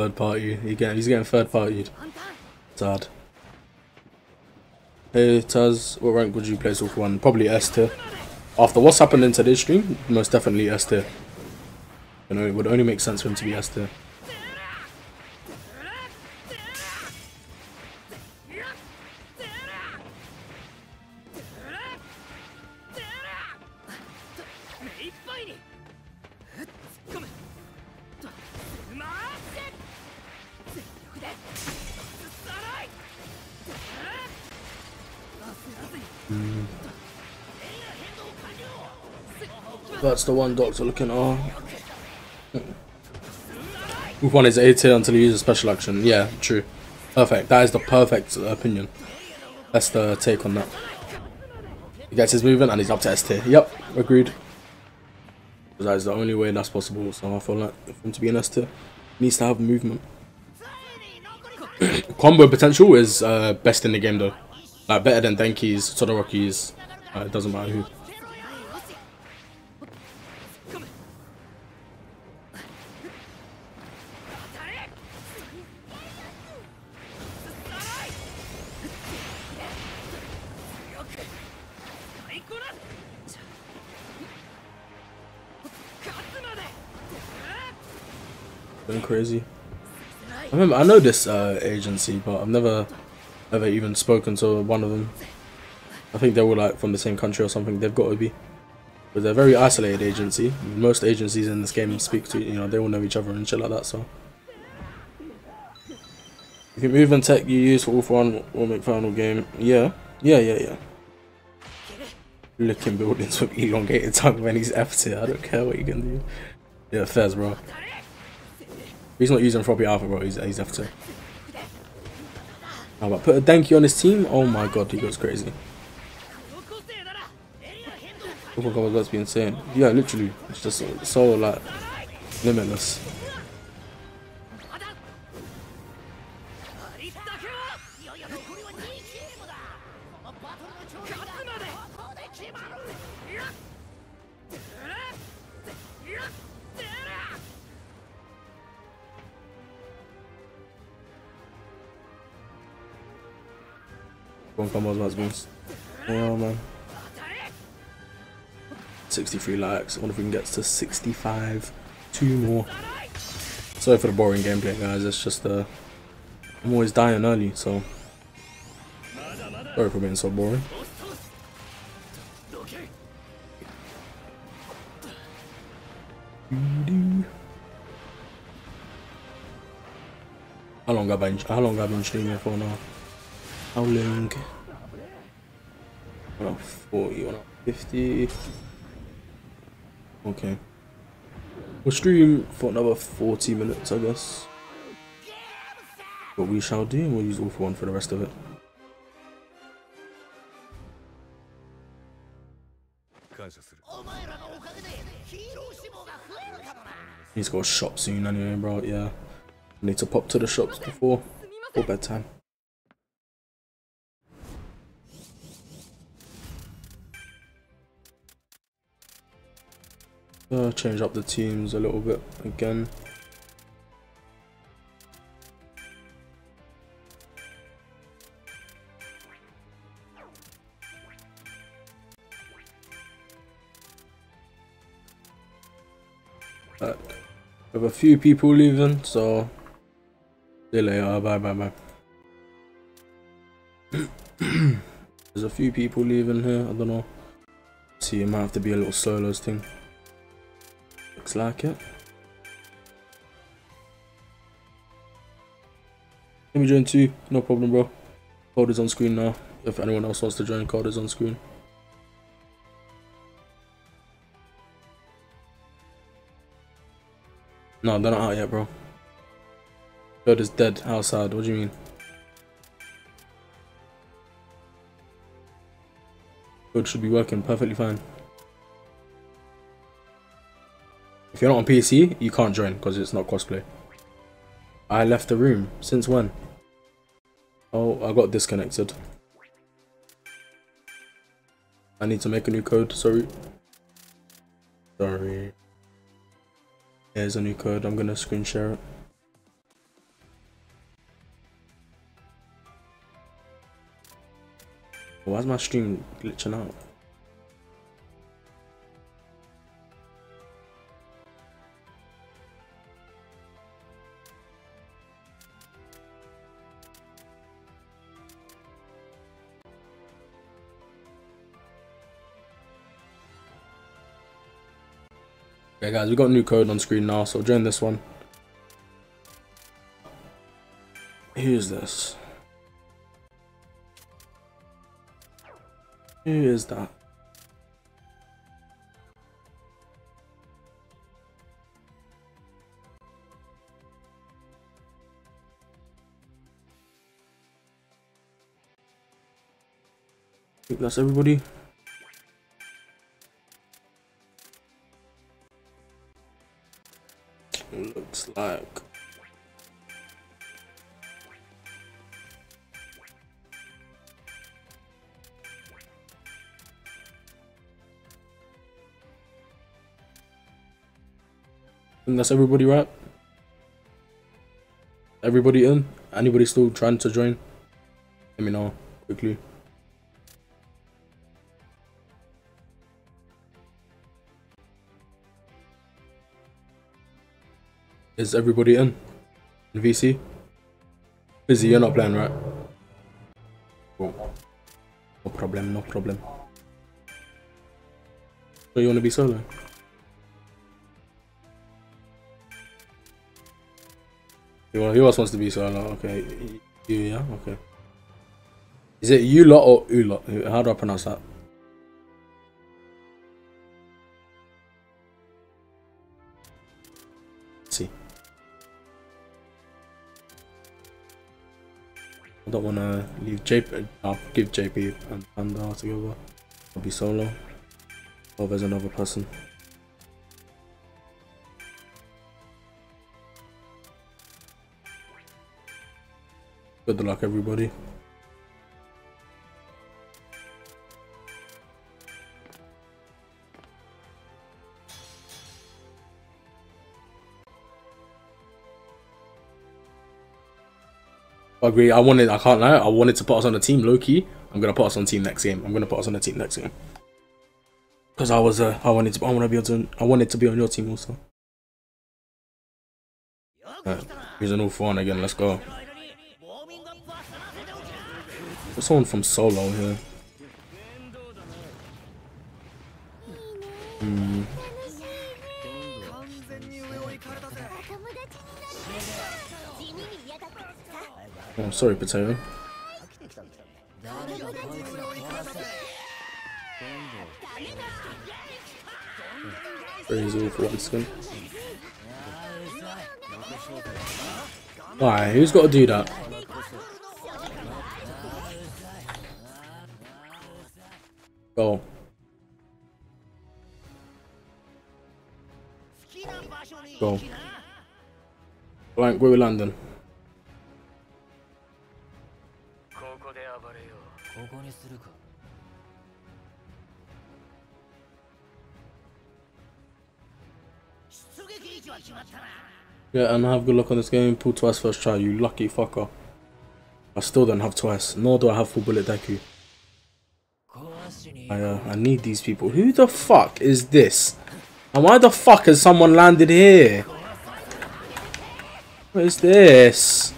Third party. He get, he's getting third partied. Sad. Hey Taz, what rank would you place with one? Probably S tier. After what's happened in today's stream, most definitely S tier. You know, it would only make sense for him to be S tier. Mm. That's the one doctor looking on. Move mm. one is A tier until he uses special action. Yeah, true. Perfect. That is the perfect opinion. That's the take on that. He gets his movement and he's up to S tier. Yep, agreed. That is the only way that's possible. So I feel like for him to be an S tier, needs to have movement. Combo potential is uh, best in the game though. Like better than Denki's, Todoroki's. Uh, it doesn't matter who. Been crazy. I remember I know this uh, agency, but I've never ever even spoken to one of them. I think they were like from the same country or something. They've got to be. But they're a very isolated agency. Most agencies in this game speak to you know they all know each other and shit like that. So. If You move and tech you use for all one will make final game. Yeah, yeah, yeah, yeah. Looking buildings with elongated tongue when he's F tier. I don't care what you can do. Yeah, fairs, bro. He's not using Floppy Alpha, bro. He's, he's F tier. How about put a Denki on his team? Oh my god, he goes crazy. Oh my god, that's be insane. Yeah, literally. It's just so, so like limitless. Combos, that's boost. Yeah, man. 63 likes. I wonder if we can get to 65. Two more. Sorry for the boring gameplay, guys. It's just, uh, I'm always dying early, so. Sorry for being so boring. How long have I been, how long have I been streaming for now? How long? 40, 50. Okay. We'll stream for another 40 minutes, I guess. But we shall do, and we'll use all for one for the rest of it. He's got a shop soon anyway, bro. Yeah. Need to pop to the shops before, before bedtime. Uh, change up the teams a little bit again. Uh, we have a few people leaving, so see you later. Bye bye bye. There's a few people leaving here. I don't know. See, it might have to be a little solos thing. Looks like it. Let me join too. No problem, bro. Code is on screen now. If anyone else wants to join, code is on screen. No, they're not out yet, bro. Bird is dead outside. What do you mean? Code should be working perfectly fine. If you're not on PC, you can't join because it's not crossplay. I left the room. Since when? Oh, I got disconnected. I need to make a new code. Sorry. Sorry. Here's a new code. I'm gonna screen share it. Why is my stream glitching out? Guys, we've got a new code on screen now, so join this one. Who's this? Who is that? That's everybody. And that's everybody, right? Everybody in? Anybody still trying to join? Let me know quickly. Is everybody in? in VC? Busy, you're not playing, right? Cool. No problem, no problem. So you want to be solo? Want, who else wants to be solo? Okay, you, yeah, okay. Is it you lot or u lot? How do I pronounce that? See. I don't want to leave JP. I'll give JP and Panda together. I'll be solo. Or there's another person. Good luck, everybody. Agree. I wanted. I can't lie. I wanted to put us on the team low key. I'm gonna put us on team next game. I'm gonna put us on the team next game. Cause I was. Uh, I wanted to. I want to be on. I wanted to be on your team also. Right, here's an all one again. Let's go. There's someone from solo here. Hmm. Oh, sorry, Potato. Crazy for one skin. Why? Who's got to do that? Go. Go. Blank, where we landing? Yeah, and have good luck on this game. Pull twice first try, you lucky fucker. I still don't have twice, nor do I have full bullet Deku. I uh, I need these people. Who the fuck is this? And why the fuck has someone landed here? What is this?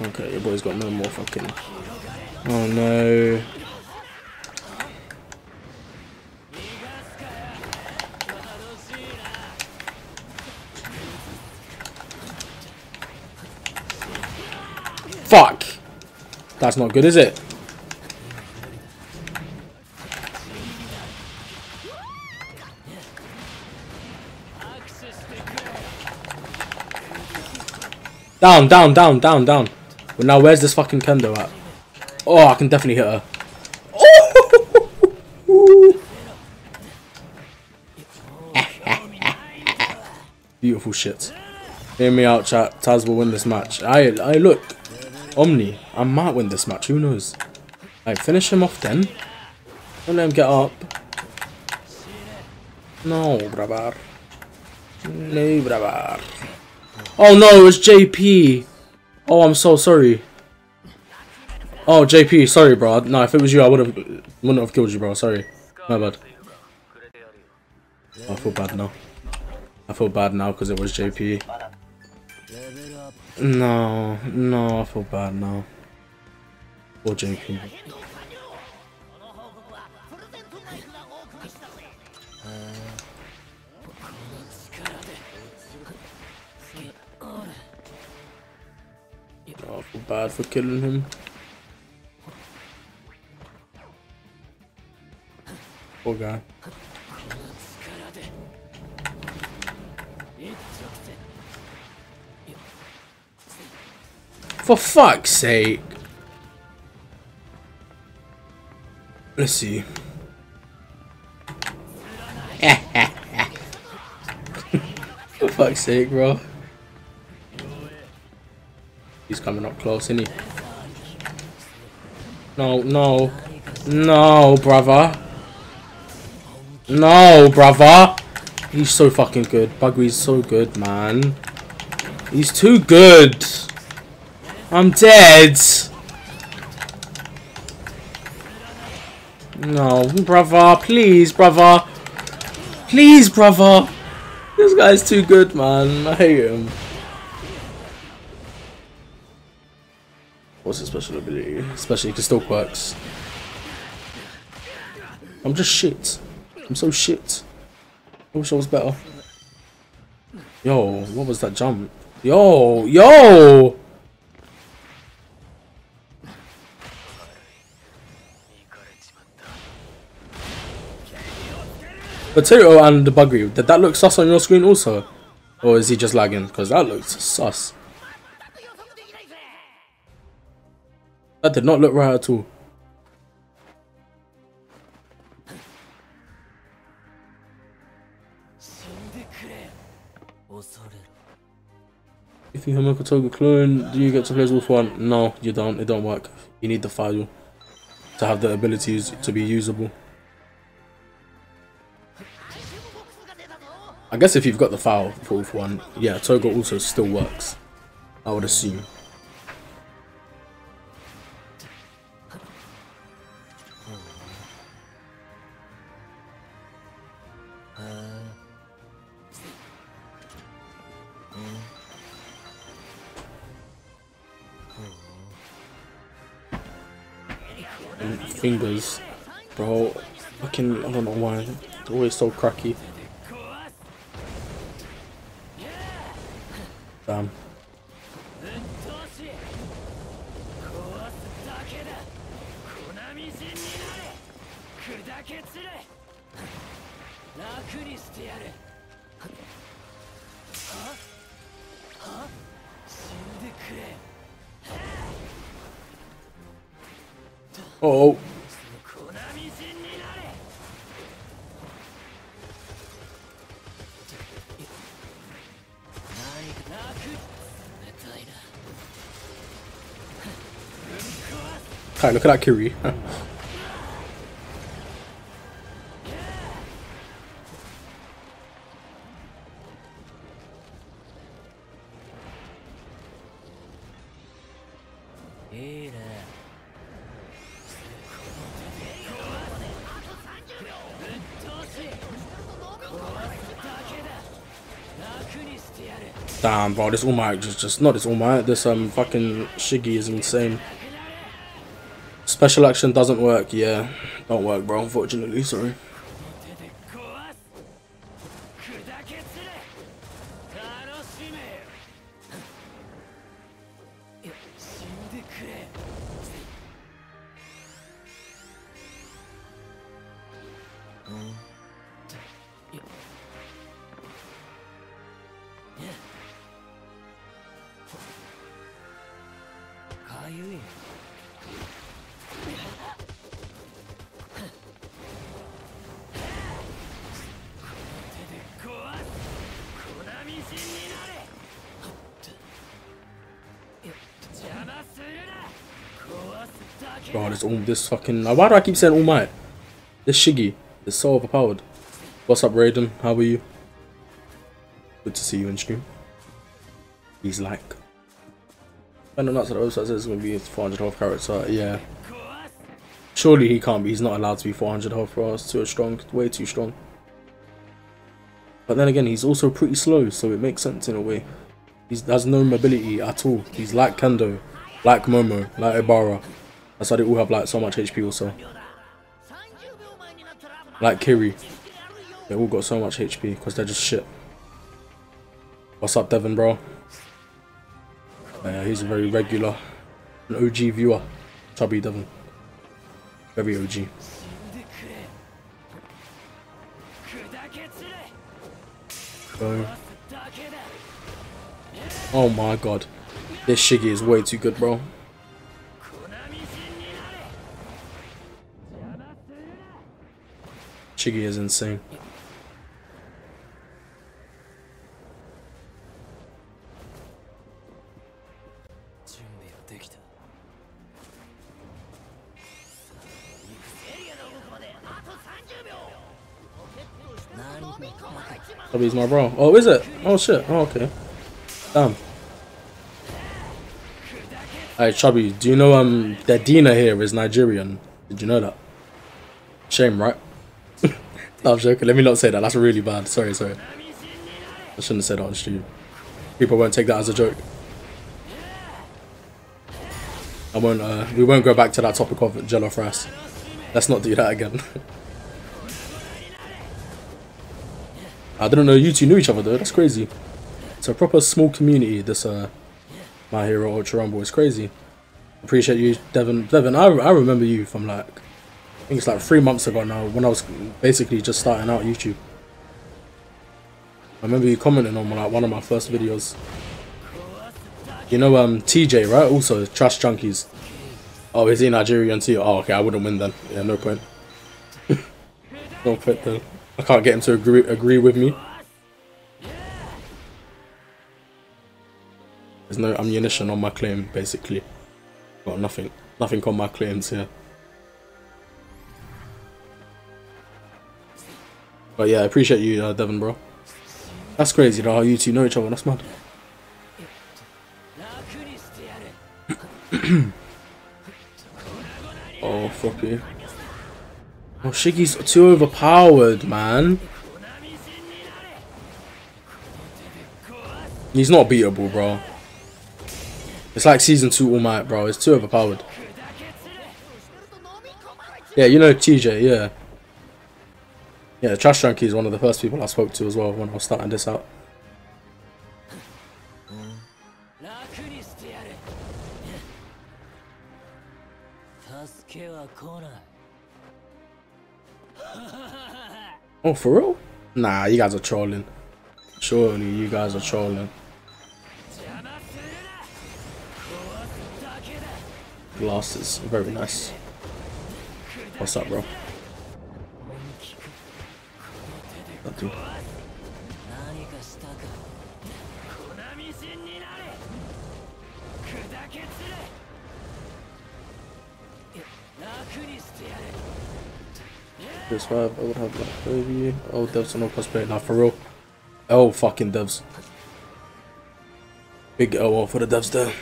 Okay, your boy's got no more fucking... Oh no. Fuck! That's not good, is it? Down, down, down, down, down. But now where's this fucking kendo at? Oh, I can definitely hit her. Oh! Beautiful shit. Hear me out, chat. Taz will win this match. I, I look. Omni. I might win this match, who knows? I finish him off then. Don't let him get up. No, Brabar. No, Brabar. Oh no, it's JP. Oh, I'm so sorry. Oh, JP, sorry, bro. No, if it was you, I would have wouldn't have killed you, bro. Sorry, my bad. I feel bad now. I feel bad now because it was JP. No, no, I feel bad now. Poor Jacob. Oh, I feel bad for killing him. Poor guy. For fuck's sake. Let's see. For fuck's sake, bro. He's coming up close, isn't he? No, no. No, brother. No, brother. He's so fucking good. Bugwee's so good, man. He's too good. I'm dead. No, brother. Please, brother. Please, brother. This guy's too good, man. I hate him. What's his special ability? Especially because still quirks. I'm just shit. I'm so shit. I wish I was better. Yo, what was that jump? Yo, yo! Potato and the buggery, did that look sus on your screen also? Or is he just lagging? Because that looks sus. That did not look right at all. If you have a Kotoga clone, do you get to play as All For One? No, you don't. It don't work. You need the file to have the abilities to be usable. I guess if you've got the All For One, yeah, Toga also still works. I would assume. And fingers, bro. Fucking, I don't know why. Always so cracky. Um. 楽にしてや死んでくれ Oh. Look at that Kiri. Damn, bro, this All Might just, just not this All Might. This um fucking Shiggy is insane. Special action doesn't work. Yeah, don't work, bro. Unfortunately, sorry. This fucking. Why do I keep saying All Might? This Shiggy is so overpowered. What's up, Raiden? How are you? Good to see you in stream. He's like. I don't know, that's what the website says it's gonna be 400 health character. Yeah. Surely he can't be. He's not allowed to be 400 health for us. Too strong. Way too strong. But then again, he's also pretty slow, so it makes sense in a way. He has no mobility at all. He's like Kendo, like Momo, like Ibara. That's why they all have like so much HP also. Like Kiri. They all got so much HP because they're just shit. What's up Devin bro? Yeah, he's a very regular, an OG viewer. Chubby Devon. Very OG. Oh my god. This Shiggy is way too good, bro. Shiggy is insane. Oh, he's my bro. Oh, is it? Oh, shit. Oh, okay. Damn. Hey, Chubby, do you know um that Dina here is Nigerian? Did you know that? Shame, right? No, I'm joking. Let me not say that. That's really bad. Sorry, sorry. I shouldn't have said that on stream. People won't take that as a joke. I won't. Uh, we won't go back to that topic of Jello. Let's not do that again. I didn't know you two knew each other though. That's crazy. It's a proper small community. This uh, My Hero Ultra Rumble is crazy. Appreciate you, Devon. Devon, I I remember you from like think it's like three months ago now when I was basically just starting out YouTube. I remember you commenting on like one of my first videos. You know um TJ right? Also Trash Junkies. Oh, is he Nigerian too? Oh, okay. I wouldn't win then. Yeah, no point. no point though. I can't get him to agree agree with me. There's no ammunition on my claim, basically. Got nothing. Nothing on my claims here. But yeah, I appreciate you, uh, Devon, bro. That's crazy, though, how you two know each other. That's mad. oh, fuck you. Oh, Shiggy's too overpowered, man. He's not beatable, bro. It's like Season 2 All Might, bro. It's too overpowered. Yeah, you know TJ, yeah. Yeah, Trash Junkie is one of the first people I spoke to as well when I was starting this out. Oh, for real? Nah, you guys are trolling. Surely you guys are trolling. Glasses, very nice. What's up, bro? Not. This five, I would have like you. Oh, devs are not cosplay now for real. Oh, fucking devs. Big O for the devs there.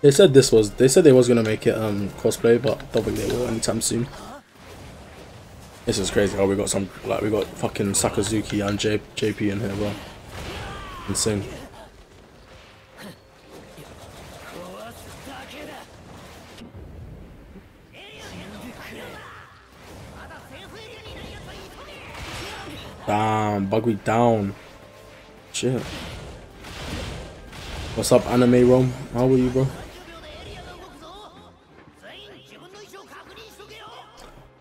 They said this was. They said they was gonna make it um cosplay, but I don't think they will anytime soon. This is crazy. Oh, we got some like we got fucking Sakazuki and J JP in here, bro. Insane. Damn, Bugweed down. Shit. What's up, Anime Rome? How are you, bro?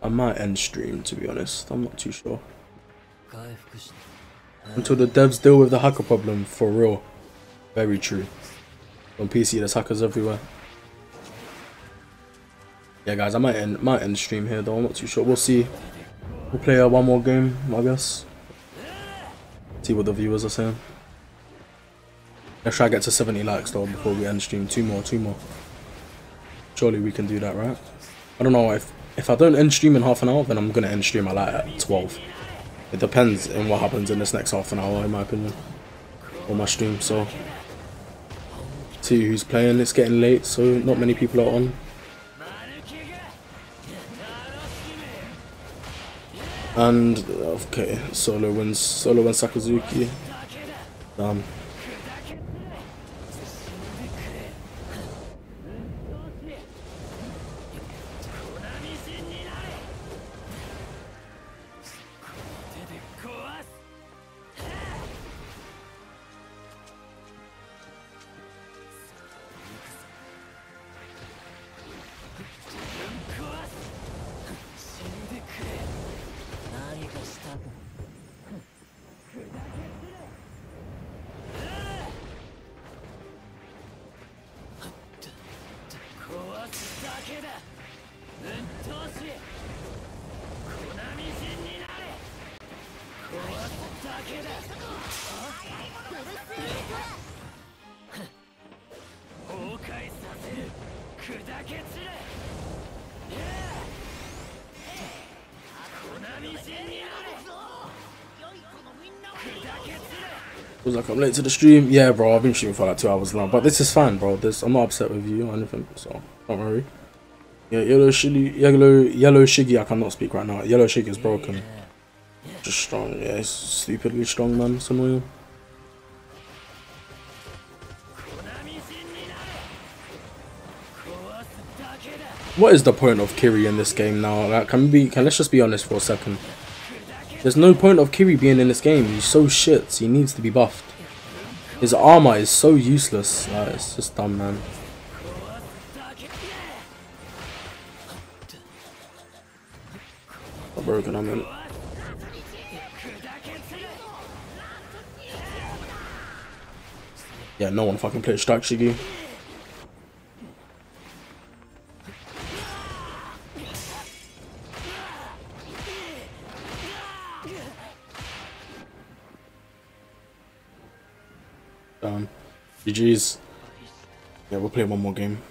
I might end stream to be honest. I'm not too sure. Until the devs deal with the hacker problem for real. Very true. On PC there's hackers everywhere. Yeah guys, I might end might end stream here though, I'm not too sure. We'll see. We'll play uh, one more game, I guess. See what the viewers are saying. Let's try to get to 70 likes though before we end stream. Two more, two more. Surely we can do that, right? I don't know if if I don't end stream in half an hour, then I'm going to end stream at like at 12. It depends on what happens in this next half an hour, in my opinion. On my stream, so... See who's playing, it's getting late, so not many people are on. And, okay, solo wins, solo wins Sakazuki. Damn. I'm late to the stream. Yeah, bro, I've been streaming for like two hours now, but this is fine, bro. This I'm not upset with you or anything, so don't worry. Yeah, yellow shiggy, yellow yellow shiggy. I cannot speak right now. Yellow shiggy is broken. Just strong, yeah. It's stupidly strong, man. It's. What is the point of Kiri in this game now? Like, can we be? Can let's just be honest for a second. There's no point of Kiri being in this game. He's so shit. He needs to be buffed. His armor is so useless. Like, it's just dumb, man. Not broken, I mean. Yeah, no one fucking played Strike Shiggy. Um, down. GG's. Yeah, we'll play one more game.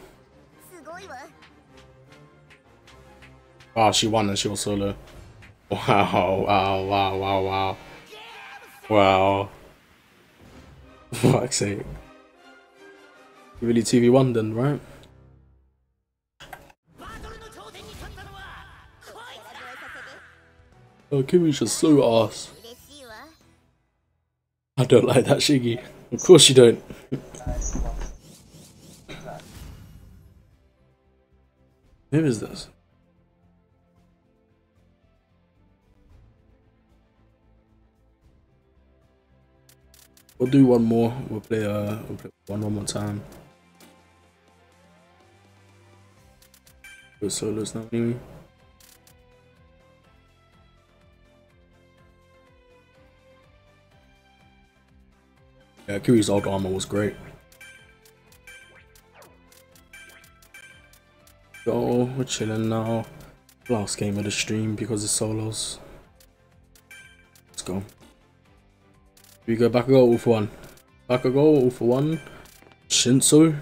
Wow, she won and she was solo. Wow, wow, wow, wow, wow. Wow. Fuck's sake. Really TV one then, right? Oh, Kimmy's just so ass. I don't like that Shiggy. Of course you don't. Who is this? We'll do one more. We'll play uh we'll play one one more time. Solos now anyway. Yeah, Kiryu's old armor was great. So, we're chilling now. Last game of the stream because it's solos. Let's go. We go Bakugo all for one. Bakugo all for one. Shinso.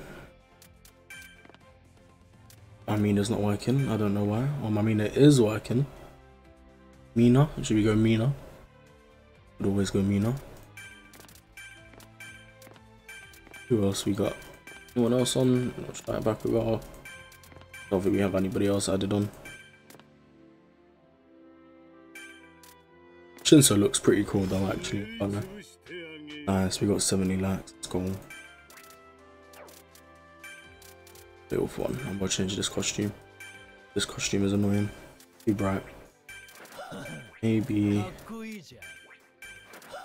I mean it's not working. I don't know why. Or I mean it is working. Mina. Should we go Mina? Would always go Mina. Who else we got? Anyone else on? Let's try Bakugo. Don't think we have anybody else added on. Shinso looks pretty cool though actually. Nice, we got 70 likes. Let's go. Little fun. I'm gonna change this costume. This costume is annoying. Too bright. Maybe.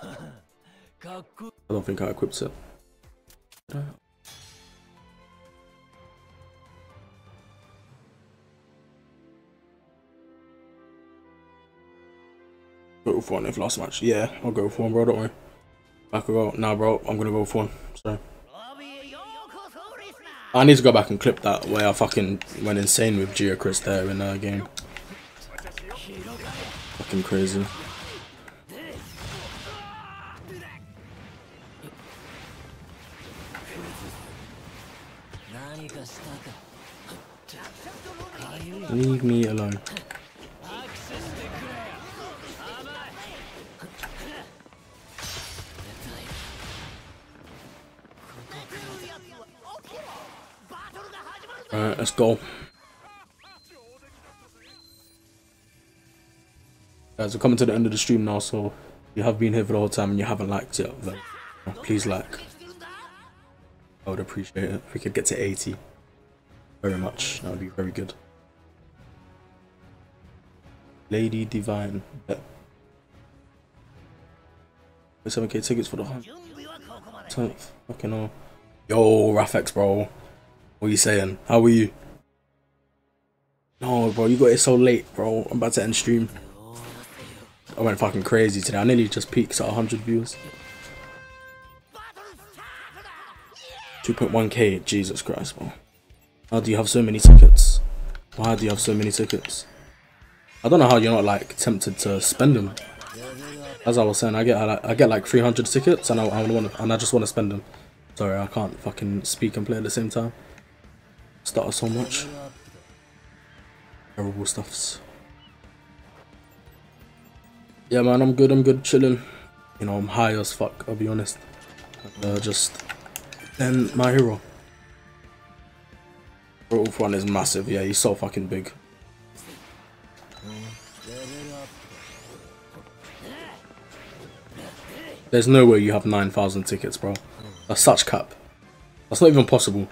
I don't think I equipped it. Go for one if last match. Yeah, I'll go for one, bro. Don't worry. I could go. Nah, bro. I'm gonna go for one. So. I need to go back and clip that where I fucking went insane with Geochris there in that game. Fucking crazy. Leave me alone. Alright, let's go. Guys, we're coming to the end of the stream now, so you have been here for the whole time and you haven't liked it, then uh, please like. I would appreciate it if we could get to 80. Very much. That would be very good. Lady Divine. Uh, yeah. 7k tickets for the hunt. Fucking hell. Yo, Rafex, bro. What are you saying? How are you? No, bro, you got it so late, bro. I'm about to end stream. I went fucking crazy today. I nearly just peaked at 100 views. 2.1k, Jesus Christ, bro. How do you have so many tickets? Why do you have so many tickets? I don't know how you're not like tempted to spend them. As I was saying, I get I, I get like 300 tickets and I, I want and I just want to spend them. Sorry, I can't fucking speak and play at the same time. Stutter so much. Terrible stuffs. Yeah, man, I'm good. I'm good, chilling. You know, I'm high as fuck. I'll be honest. Uh, just then my hero. All For One is massive. Yeah, he's so fucking big. There's no way you have 9,000 tickets, bro. That's such cap. That's not even possible.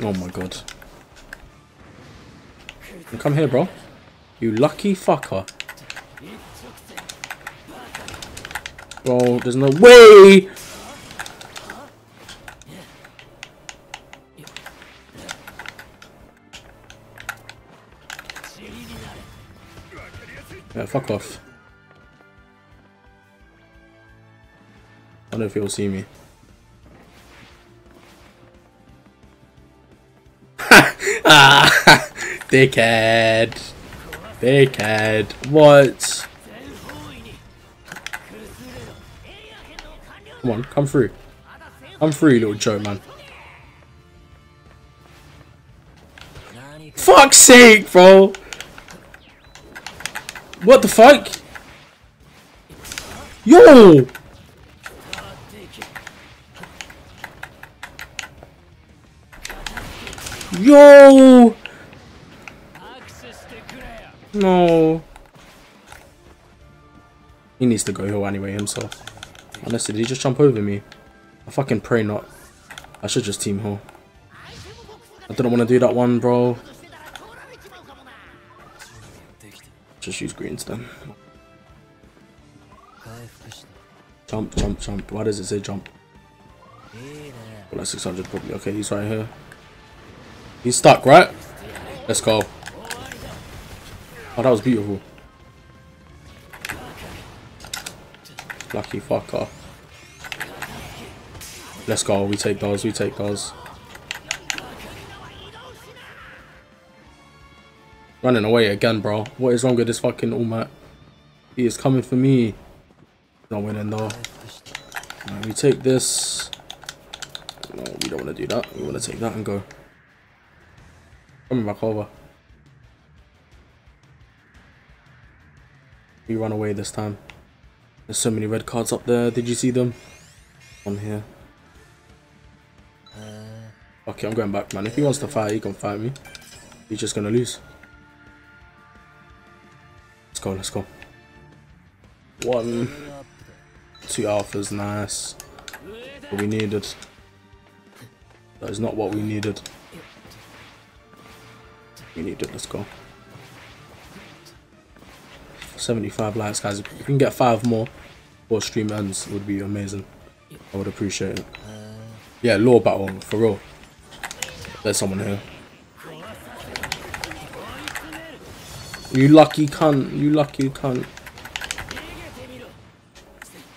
Oh my god. Come here, bro. You lucky fucker. Bro, there's no way! Yeah, fuck off. I don't know if he'll see me. ah, dickhead. Dickhead. What? Come on, come through. Come through, little Joe, man. Fuck's sake, bro. What the fuck? Yo! Yo! No. He needs to go hill anyway himself. Honestly, did he just jump over me? I fucking pray not. I should just team hill. I didn't want to do that one, bro. Just use greens then. Jump, jump, jump. Why does it say jump? Well, that's 600 probably. Okay, he's right here. He's stuck, right? Let's go. Oh, that was beautiful. Lucky fucker. Let's go. We take those. We take those. Running away again, bro. What is wrong with this fucking All Might? He is coming for me. Not winning though. Right, we take this. No, we don't want to do that. We want to take that and go. Coming back over. We run away this time. There's so many red cards up there. Did you see them? On here. Okay, I'm going back, man. If he wants to fight, he can fight me. He's just gonna lose. Let's go, let's go. One, two alphas, nice. What we needed. That is not what we needed. We needed, let's go. 75 likes, guys. If we can get five more before stream ends, it would be amazing. I would appreciate it. Yeah, law battle, for real. There's someone here. You lucky cunt, you lucky cunt.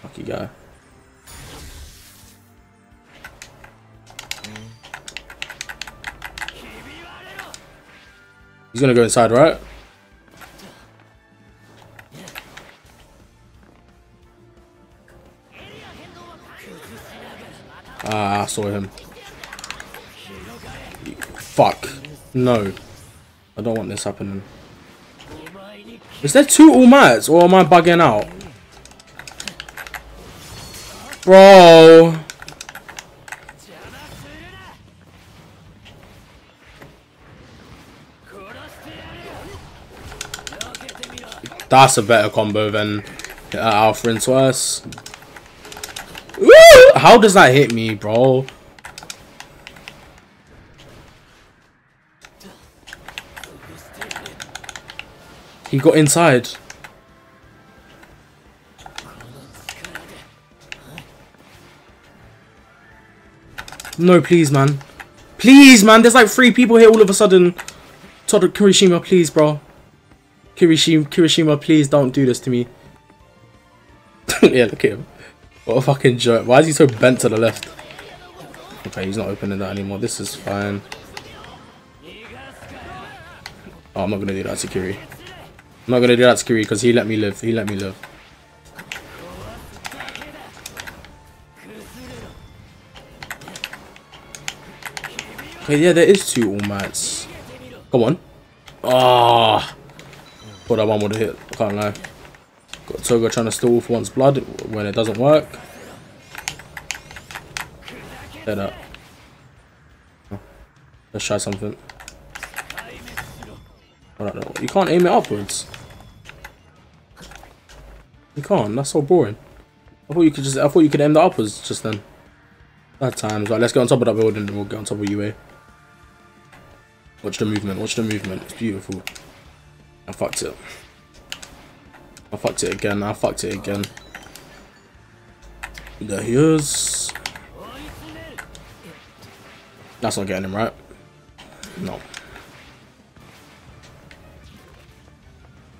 Lucky guy. He's gonna go inside, right? Ah, I saw him. Fuck. No. I don't want this happening. Is there two All Mights or am I bugging out? Bro. That's a better combo than uh, Alpha and Twice. How does that hit me, bro? He got inside. No, please, man. Please, man. There's like three people here all of a sudden. Todd Kirishima, please, bro. Kirishima, Kirishima, please don't do this to me. yeah, look at him. What a fucking jerk. Why is he so bent to the left? Okay, he's not opening that anymore. This is fine. Oh, I'm not to do that to Kiri. I'm not to do that to Kiri because he let me live. He let me live. Okay, yeah, there is two All Mights. Come on. Ah. Oh. Thought that one would have hit. Can't lie. Got Toga trying to steal for one's blood when it doesn't work. Dead up. Let's try something. You can't aim it upwards. You can't. That's so boring. I thought you could just. I thought you could aim the upwards just then. Bad times. Right, let's get on top of that building and we'll get on top of UA. Watch the movement. Watch the movement. It's beautiful. I fucked it. I fucked it again. I fucked it again. There he is. That's not getting him right. No.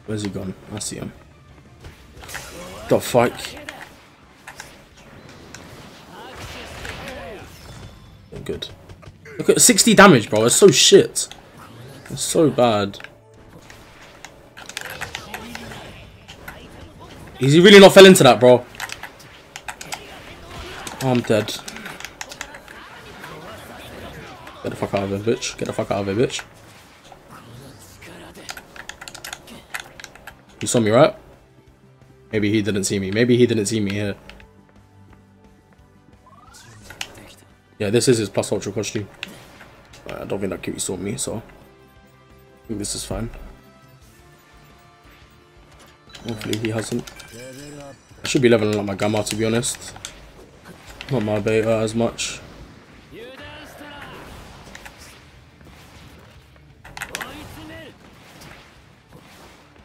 Where's he gone? I see him. The fuck? Good. Look at 60 damage, bro. It's so shit. It's so bad. He really not fell into that, bro? Oh, I'm dead. Get the fuck out of here, bitch. Get the fuck out of here, bitch. You saw me, right? Maybe he didn't see me. Maybe he didn't see me here. Yeah, this is his plus ultra costume. I don't think that Kiri saw me, so I think this is fine. Hopefully he hasn't. I should be leveling up my gamma to be honest. Not my beta as much.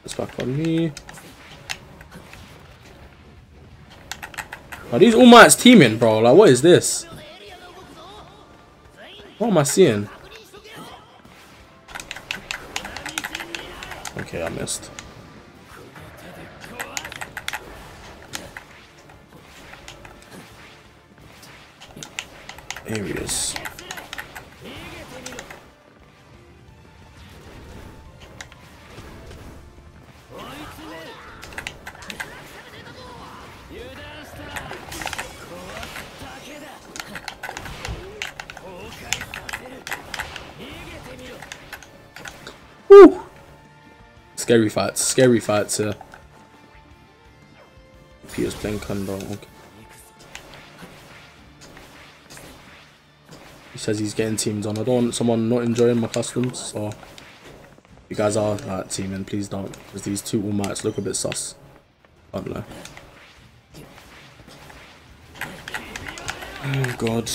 It's back on me. Are these All Mights teaming, bro? Like, what is this? What am I seeing? Okay, I missed. Scary fights, scary fights here. Peter's playing Kondo. Okay. He says he's getting teams on. I don't want someone not enjoying my customs, so if you guys are like teaming, please don't. Because these two All Mights look a bit sus. I don't know. Oh god.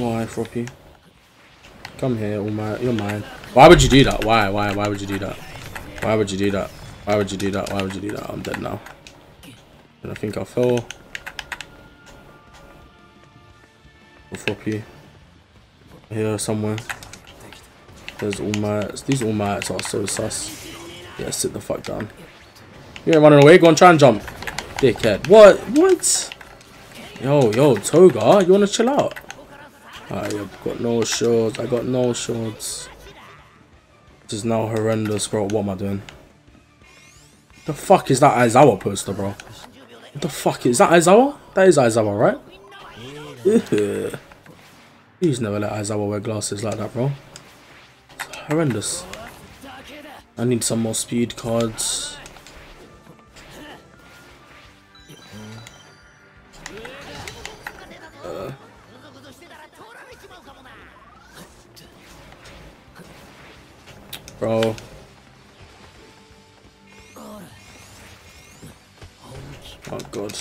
Why, Froppy? Come here, All. You're mine. Why would you do that? Why? Why? Why would you do that? Why would you do that? Why would you do that? Why would you do that? I'm dead now. And I think I'll fall. fell. Froppy here somewhere. There's All Mights. These All Mights are so sus. Yeah, sit the fuck down. You ain't running away. Go on, try and jump. Dickhead. What? What? Yo, yo, Toga, you wanna chill out? I have got no shields. I got no shields. This is now horrendous, bro. What am I doing? The fuck is that Aizawa poster, bro? What the fuck is that Aizawa? That is Aizawa, right? Please never let Aizawa wear glasses like that, bro. It's horrendous. I need some more speed cards. Bro. Oh god.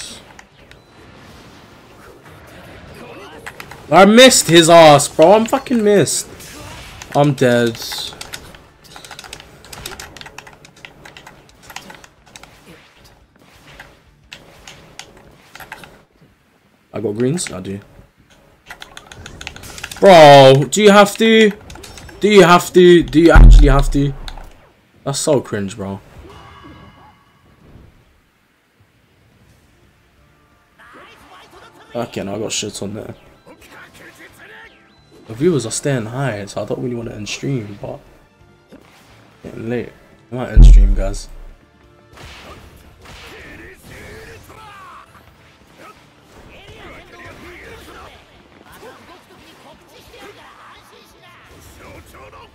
I missed his ass, bro. I'm fucking missed. I'm dead. I got greens? I do. Bro, do you have to? Do you have to? Do you actually have to? That's so cringe, bro. Okay, I got shit on there. The viewers are staying high, so I don't really want to end stream, but getting late. I might end stream, guys.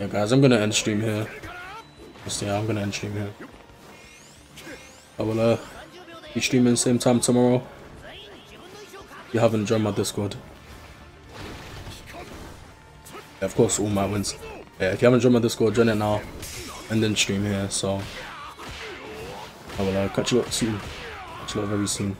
Yeah, guys, I'm gonna end stream here. Just, yeah, I'm gonna end stream here. I will uh, be streaming same time tomorrow. If you haven't joined my Discord. Yeah, of course, all my wins. Yeah, if you haven't joined my Discord, join it now, and then stream here. So I will uh, catch you up soon. Catch you up very soon.